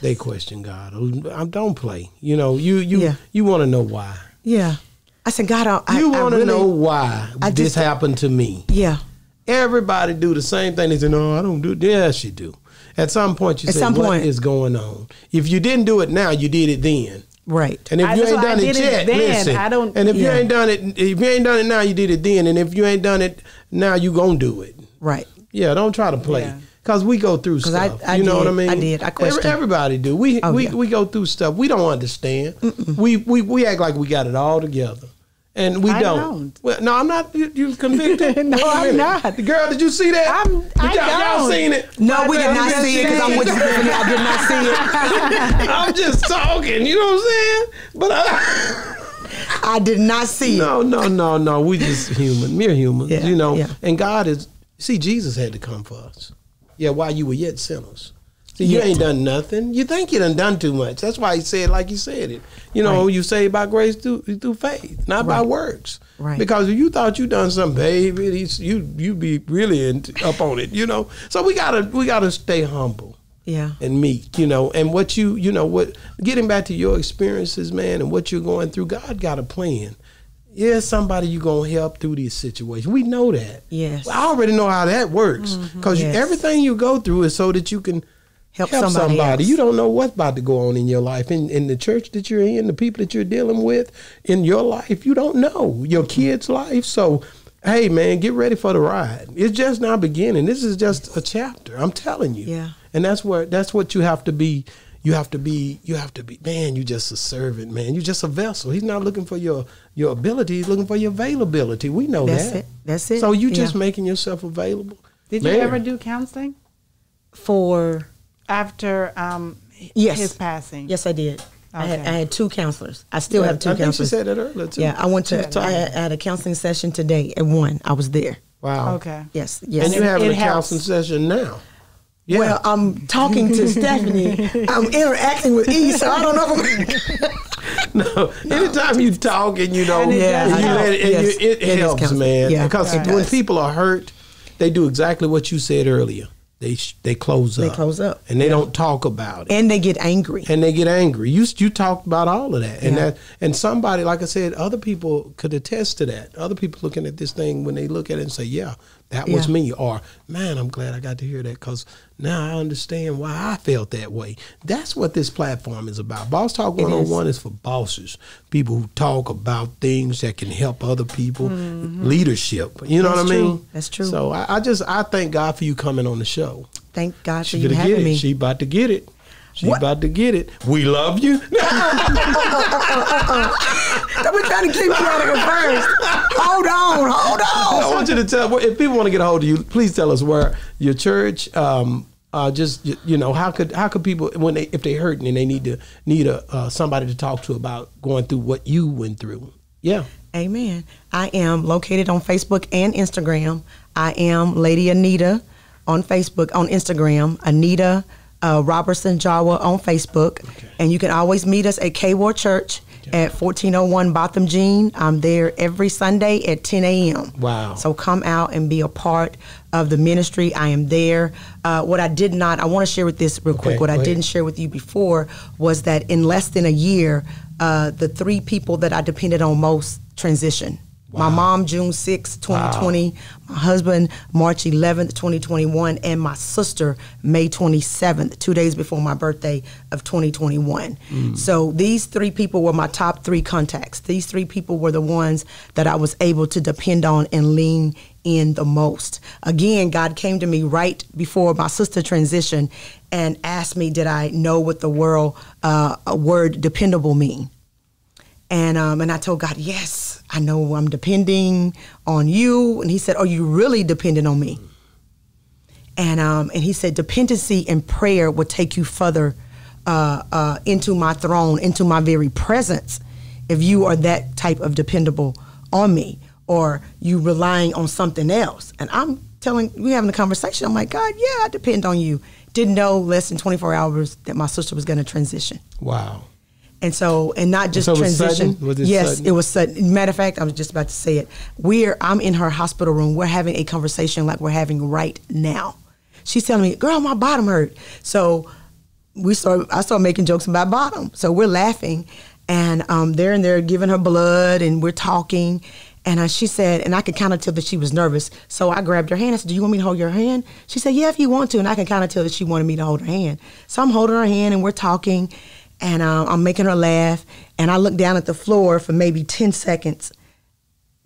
they question God. Oh, I don't play. You know, you you Yeah. you want to know why. Yeah. I said, God, I, I you want to really- know why I this just- happened to me. Yeah. Everybody do the same thing. They say, "No, I don't do." it." Yes, you do. At some point, you At say, some "What point. is going on?" If you didn't do it now, you did it then. Right. And if I- you ain't I done it did it yet, then. listen. I don't- And if you ain't done it, if you ain't done it now, you did it then. And if you ain't done it now, you gonna do it. Right. Yeah, don't try to play. Yeah. Cause we go through stuff. I you know what I mean? I did. I questioned. Everybody do. We Oh, we, yeah. we go through stuff. We don't understand. We, we we act like we got it all together. And we I don't. don't. Well, no, I'm not. You, you convicted? No, Wait a I'm minute. not. Girl, did you see that? I'm- Did I y'all, y'all seen it? No, we did not see it because I'm with you, I did not see it. I'm just talking. You know what I'm saying? But I. Uh, I did not see it. No, no, no, no. We just human, mere humans, Yeah, you know. yeah. And God is. See, Jesus had to come for us. Yeah, while you were yet sinners. See, you ain't done nothing. You think you done done too much. That's why he said like he said it. You know, Right. you say by grace through through faith, not by works. Right. Because if you thought you done something, baby, you you be really in, up on it. You know. So we gotta we gotta stay humble Yeah. and meek, you know, and what you, you know, what getting back to your experiences, man, and what you're going through, God got a plan. Yeah, somebody you gonna help through these situations. We know that. Yes. I already know how that works mm-hmm. because Yes. everything you go through is so that you can Help help, somebody somebody. else. You don't know what's about to go on in your life, in in the church that you're in, the people that you're dealing with, in your life. You don't know your kids' life. So, hey, man, get ready for the ride. It's just now beginning. This is just a chapter. I'm telling you. Yeah. And that's where that's what you have to be. You have to be. You have to be. Man, you just a servant, man. You just a vessel. He's not looking for your your ability. He's looking for your availability. We know that. That's that. it. That's it. So you just Yeah. making yourself available. Did you ever do counseling For after um, yes, his passing? Yes, I did. I, had, I had two counselors. I still have two I think she counselors. said that earlier too. yeah, I went to. Just talking. I had, I had a counseling session today at one. I was there. Wow. Okay. Yes, yes. And you it- having a helps. counseling session now. Yeah. Well, I'm talking to Stephanie. I'm interacting with E, so I don't know if I'm. no. Anytime you talk and you know, And it Yeah, you let it, Yes, you, it, it is helps, counseling. man. Yeah, because it when people are hurt, they do exactly what you said earlier. They sh- they close They up. close up. and they don't talk about it. and they get angry. and they get angry. You you talked about all of that, and Yeah. that and somebody like I said, other people could attest to that. Other people looking at this thing when they look at it and say, "Yeah, that was Yeah. me," or "Man, I'm glad I got to hear that because now I understand why I felt that way." That's what this platform is about. Boss Talk It 101 is. for bosses, people who talk about things that can help other people, mm-hmm. leadership. You know. That's what I true. mean? That's true. So I, I just I thank God for you coming on the show. Thank God She for you gonna get having it. me. She about to get it. She What? about to get it. We love you. I've been trying to keep you out of it first. Hold on, hold on. I want you to tell if people want to get a hold of you. Please tell us where your church. Um, uh, just you, you know, how could how could people when they if they hurting and they need to need a uh, somebody to talk to about going through what you went through. Yeah. Amen. I am located on Facebook and Instagram. I am Lady Anita on Facebook, on Instagram, Anita uh, Robertson Jahwar on Facebook. And you can always meet us at K War Church at 1401 Botham Jean. I'm there every Sunday at 10 a.m. Wow. So come out and be a part of the ministry. I am there. Uh, what I did not, I want to share with this real Okay, quick. What I ahead. didn't share with you before was that in less than a year, uh, the three people that I depended on most transitioned. My mom, June 6, 2020. My husband, March 11th, 2021. And my sister, May 27th, two days before my birthday of 2021. So these three people were my top three contacts. These three people were the ones that I was able to depend on and lean in the most. Again, God came to me right before my sister transitioned and asked me, did I know what the world, uh, word dependable mean? And um, and I told God, yes, I know I'm depending on you. And He said, Are you really depending on me? And um, and He said, dependency and prayer will take you further uh, uh, into my throne, into my very presence, if you are that type of dependable on me, or you relying on something else. And I'm telling, we having a conversation. I'm like, God, yeah, I depend on you. Didn't know less than 24 hours that my sister was going to transition. Wow. And so, and not just So transition. it yes, sudden? it was sudden. Matter of fact, I was just about to say it. We're, I'm in her hospital room. We're having a conversation like we're having right now. She's telling me, "Girl, my bottom hurt." So we start. I start making jokes about bottom. So we're laughing, and um, they're in there giving her blood, and we're talking. And uh, she said, and I could kind of tell that she was nervous. So I grabbed her hand. I said, "Do you want me to hold your hand?" She said, "Yeah, if you want to." And I can kind of tell that she wanted me to hold her hand. So I'm holding her hand, and we're talking, and uh, I'm making her laugh. And I look down at the floor for maybe ten seconds.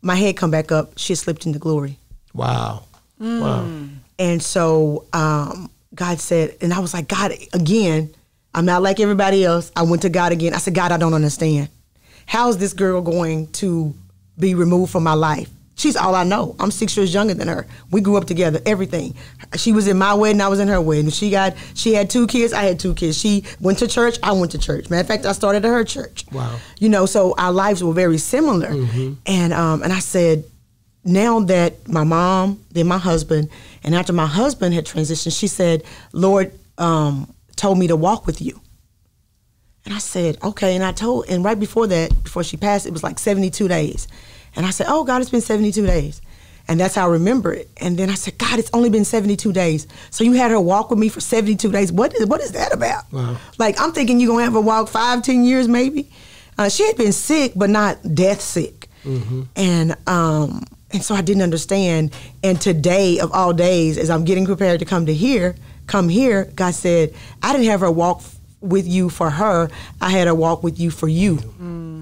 My head come back up. She slipped into glory. Wow. Wow. And so um, God said, and I was like, God, again, I'm not like everybody else. I went to God again. I said, God, I don't understand. How is this girl going to be removed from my life? She's all I know. I'm six years younger than her. We grew up together. Everything. She was in my wedding. I was in her wedding. She got. She had two kids. I had two kids. She went to church. I went to church. Matter of fact, I started at her church. Wow. You know, so our lives were very similar. And um, and I said, now that my mom, then my husband, and after my husband had transitioned, she said, Lord um, told me to walk with you. And I said, okay. And I told, and right before that, before she passed, it was like 72 days. And I said, oh, God, it's been 72 days. And that's how I remember it. And then I said, God, it's only been 72 days. So you had her walk with me for 72 days. What is, what is that about? Wow. Like, I'm thinking you're going to have her walk five, ten years maybe. Uh, she had been sick, but not death sick. And, um, and so I didn't understand. And today, of all days, as I'm getting prepared to come to here, come here, God said, I didn't have her walk f- with you for her. I had her walk with you for you.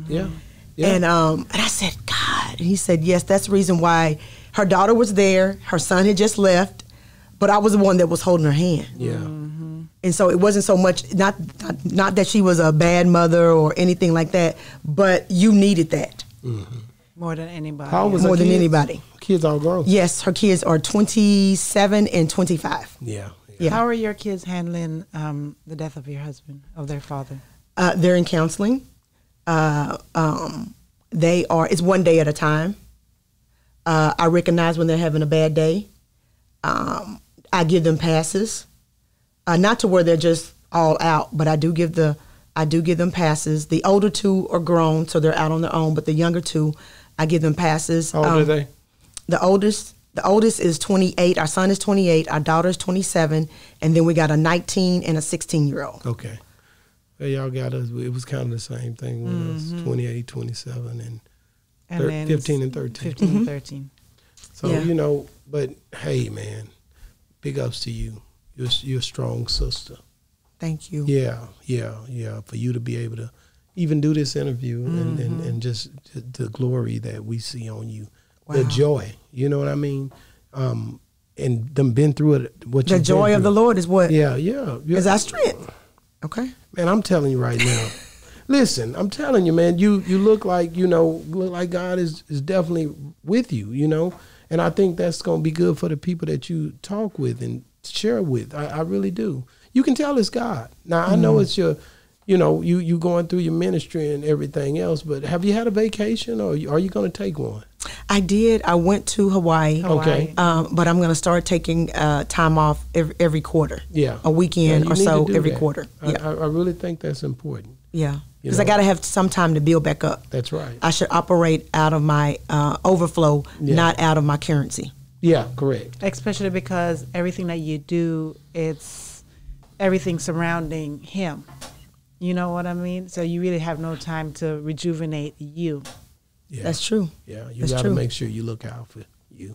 Yeah. Yeah. And um, and I said, God. And he said, Yes, that's the reason why her daughter was there. Her son had just left, but I was the one that was holding her hand. yeah. And so it wasn't so much not not, not that she was a bad mother or anything like that, but you needed that More than anybody. How old was more her than kids? anybody. Kids all grown. Yes, her kids are 27 and 25. Yeah. Yeah. How are your kids handling um, the death of your husband, of their father? Uh, they're in counseling. Uh, um, they are. It's one day at a time. Uh, I recognize when they're having a bad day. Um, I give them passes, uh, not to where they're just all out, but I do give the I do give them passes. The older two are grown, so they're out on their own. But the younger two, I give them passes. How old Um, are they? The oldest, the oldest is 28. Our son is 28. Our daughter is 27, and then we got a 19 and a 16 year old. Okay. Well, y'all got us. It was kind of the same thing with us mm-hmm. 28, 27, and And Thir- 15 and 13. 15 and mm-hmm. 13. so Yeah. you know. But hey, man, big ups to you. You're you're a strong sister. Thank you. Yeah, yeah, yeah. For you to be able to even do this interview and, and, mm-hmm. and just the glory that we see on you, the joy. You know what I mean? Um, and them been through it. What The joy of the. Lord is what Yeah, yeah. yeah. is our strength. Okay. Man, I'm telling you right now. Listen, I'm telling you, man. You you look like you know look like God is is definitely with you. You know, and I think that's gonna be good for the people that you talk with and share with. I, I really do. You can tell it's God. Now I know mm-hmm. it's your, you know, you you going through your ministry and everything else. But have you had a vacation or are you gonna take one? I did. I went to Hawaii. Okay. Um, but I'm going to start taking uh, time off every, every quarter. Yeah, A weekend Yeah, or so every that. quarter. I, Yeah. I, I really think that's important. yeah. Because I got to have some time to build back up. That's right. I should operate out of my uh, overflow, Yeah. not out of my currency. Yeah, correct. Especially because everything that you do, it's everything surrounding him. You know what I mean? So you really have no time to rejuvenate you. Yeah. That's true. Yeah, you got to make sure you look out for you.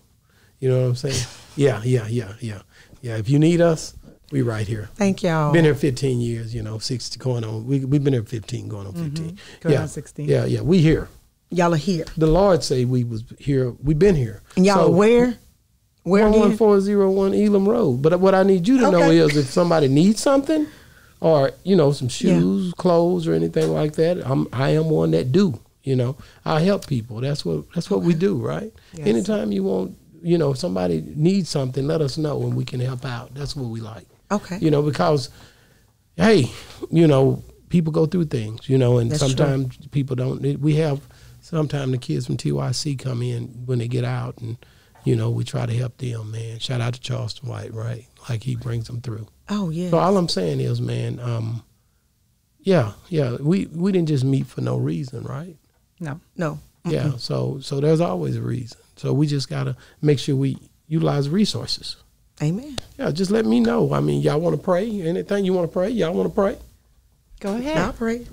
You know what I'm saying? yeah, yeah, yeah, yeah, yeah. If you need us, we right here. Thank y'all. Been here 15 years. You know, 60 going on. We we've been here 15, going on 15. Mm-hmm. Going yeah, on 16. Yeah, yeah. We here. y'all are here. The Lord say we was here. We've been here. And y'all So, are where? Where One one again? four zero one Elam Road. But what I need you to know is if somebody needs something, or you know some shoes, clothes, or anything like that, I'm I am one that do. You know, I help people. That's what that's what we do, right? Yes. Anytime you want, you know, somebody needs something, let us know and we can help out. That's what we like. Okay. You know, because hey, you know, people go through things, you know, and That's true. sometimes people don't. We have sometimes the kids from TYC come in when they get out, and you know, we try to help them. Man, shout out to Charleston White, right? Like he brings them through. Oh, yeah. So all I'm saying is, man, um, yeah, yeah, we we didn't just meet for no reason, right? No. no. Yeah, so so there's always a reason. So we just gotta make sure we utilize resources. Amen. Yeah, just let me know. I mean, y'all want to pray? Anything you want to pray? Y'all want to pray? Go ahead. I'll pray.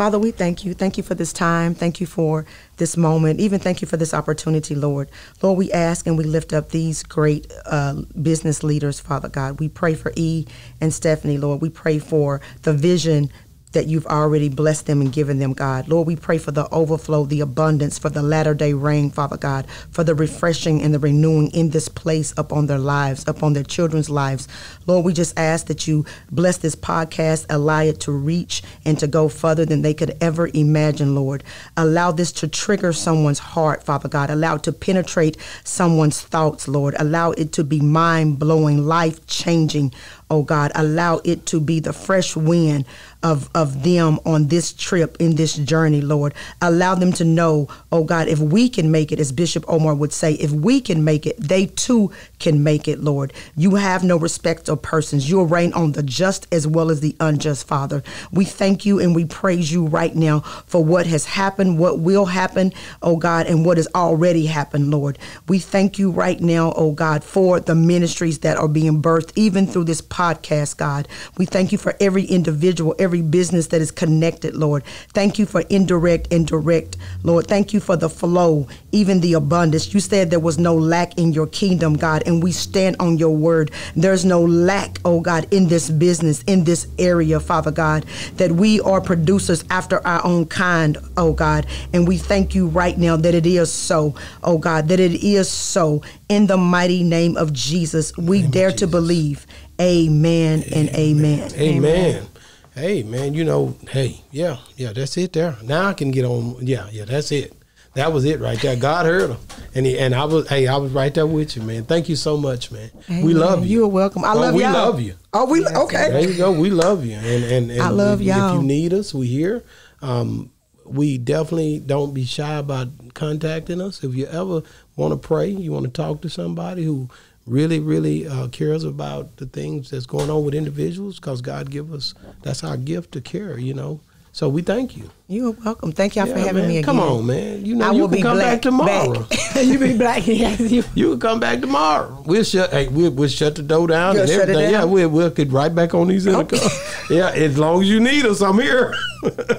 Father, we thank you. Thank you for this time. Thank you for this moment. Even thank you for this opportunity, Lord. Lord, we ask and we lift up these great uh, business leaders, Father God. We pray for E and Stephanie, Lord. We pray for the vision that you've already blessed them and given them, God. Lord, we pray for the overflow, the abundance, for the latter day rain, Father God, for the refreshing and the renewing in this place upon their lives, upon their children's lives. Lord, we just ask that you bless this podcast, allow it to reach and to go further than they could ever imagine, Lord. Allow this to trigger someone's heart, Father God. Allow it to penetrate someone's thoughts, Lord. Allow it to be mind blowing, life changing, oh God. Allow it to be the fresh wind of, of them on this trip, in this journey, Lord. Allow them to know, oh God, if we can make it, as Bishop Omar would say, if we can make it, they too can make it, Lord. You have no respect of persons. You'll reign on the just as well as the unjust, Father. We thank you and we praise you right now for what has happened, what will happen, oh God, and what has already happened, Lord. We thank you right now, oh God, for the ministries that are being birthed, even through this podcast, God. We thank you for every individual, every business that is connected, Lord. Thank you for indirect and direct, Lord. Thank you for the flow, even the abundance. You said there was no lack in your kingdom, God, and we stand on your word. There's no lack, oh God, in this business, in this area, Father God, that we are producers after our own kind, oh God. And we thank you right now that it is so, oh God, that it is so. In the mighty name of Jesus, we dare to believe. Amen and amen. Amen. Hey man, you know, hey, yeah, yeah, that's it there. Now I can get on. Yeah, yeah, that's it. That was it right there. God heard him, and he and I was. Hey, I was right there with you, man. Thank you so much, man. We love you. You're welcome. I Oh, love we y'all. love you. Oh, we okay. There you go. We love you, and and, and I love if, y'all. If you need us, we here. Um, we definitely don't be shy about contacting us. If you ever want to pray, you want to talk to somebody who really, really uh, cares about the things that's going on with individuals, because God give us that's our gift to care. You know, so we thank you. You're welcome. Thank y'all for having man. me again. Come on, man. You know I you will can be come black back tomorrow. back. you be black. Yes, you. You can come back tomorrow. We'll shut. Hey, we'll, we'll shut the door down You'll and everything. Yeah, we'll we'll get right back on these intercoms. yeah, as long as you need us, I'm here.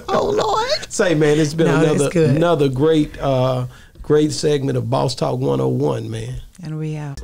Oh Lord. Say, man, it's been No, another another great uh, great segment of Boss Talk 101, man. And we out.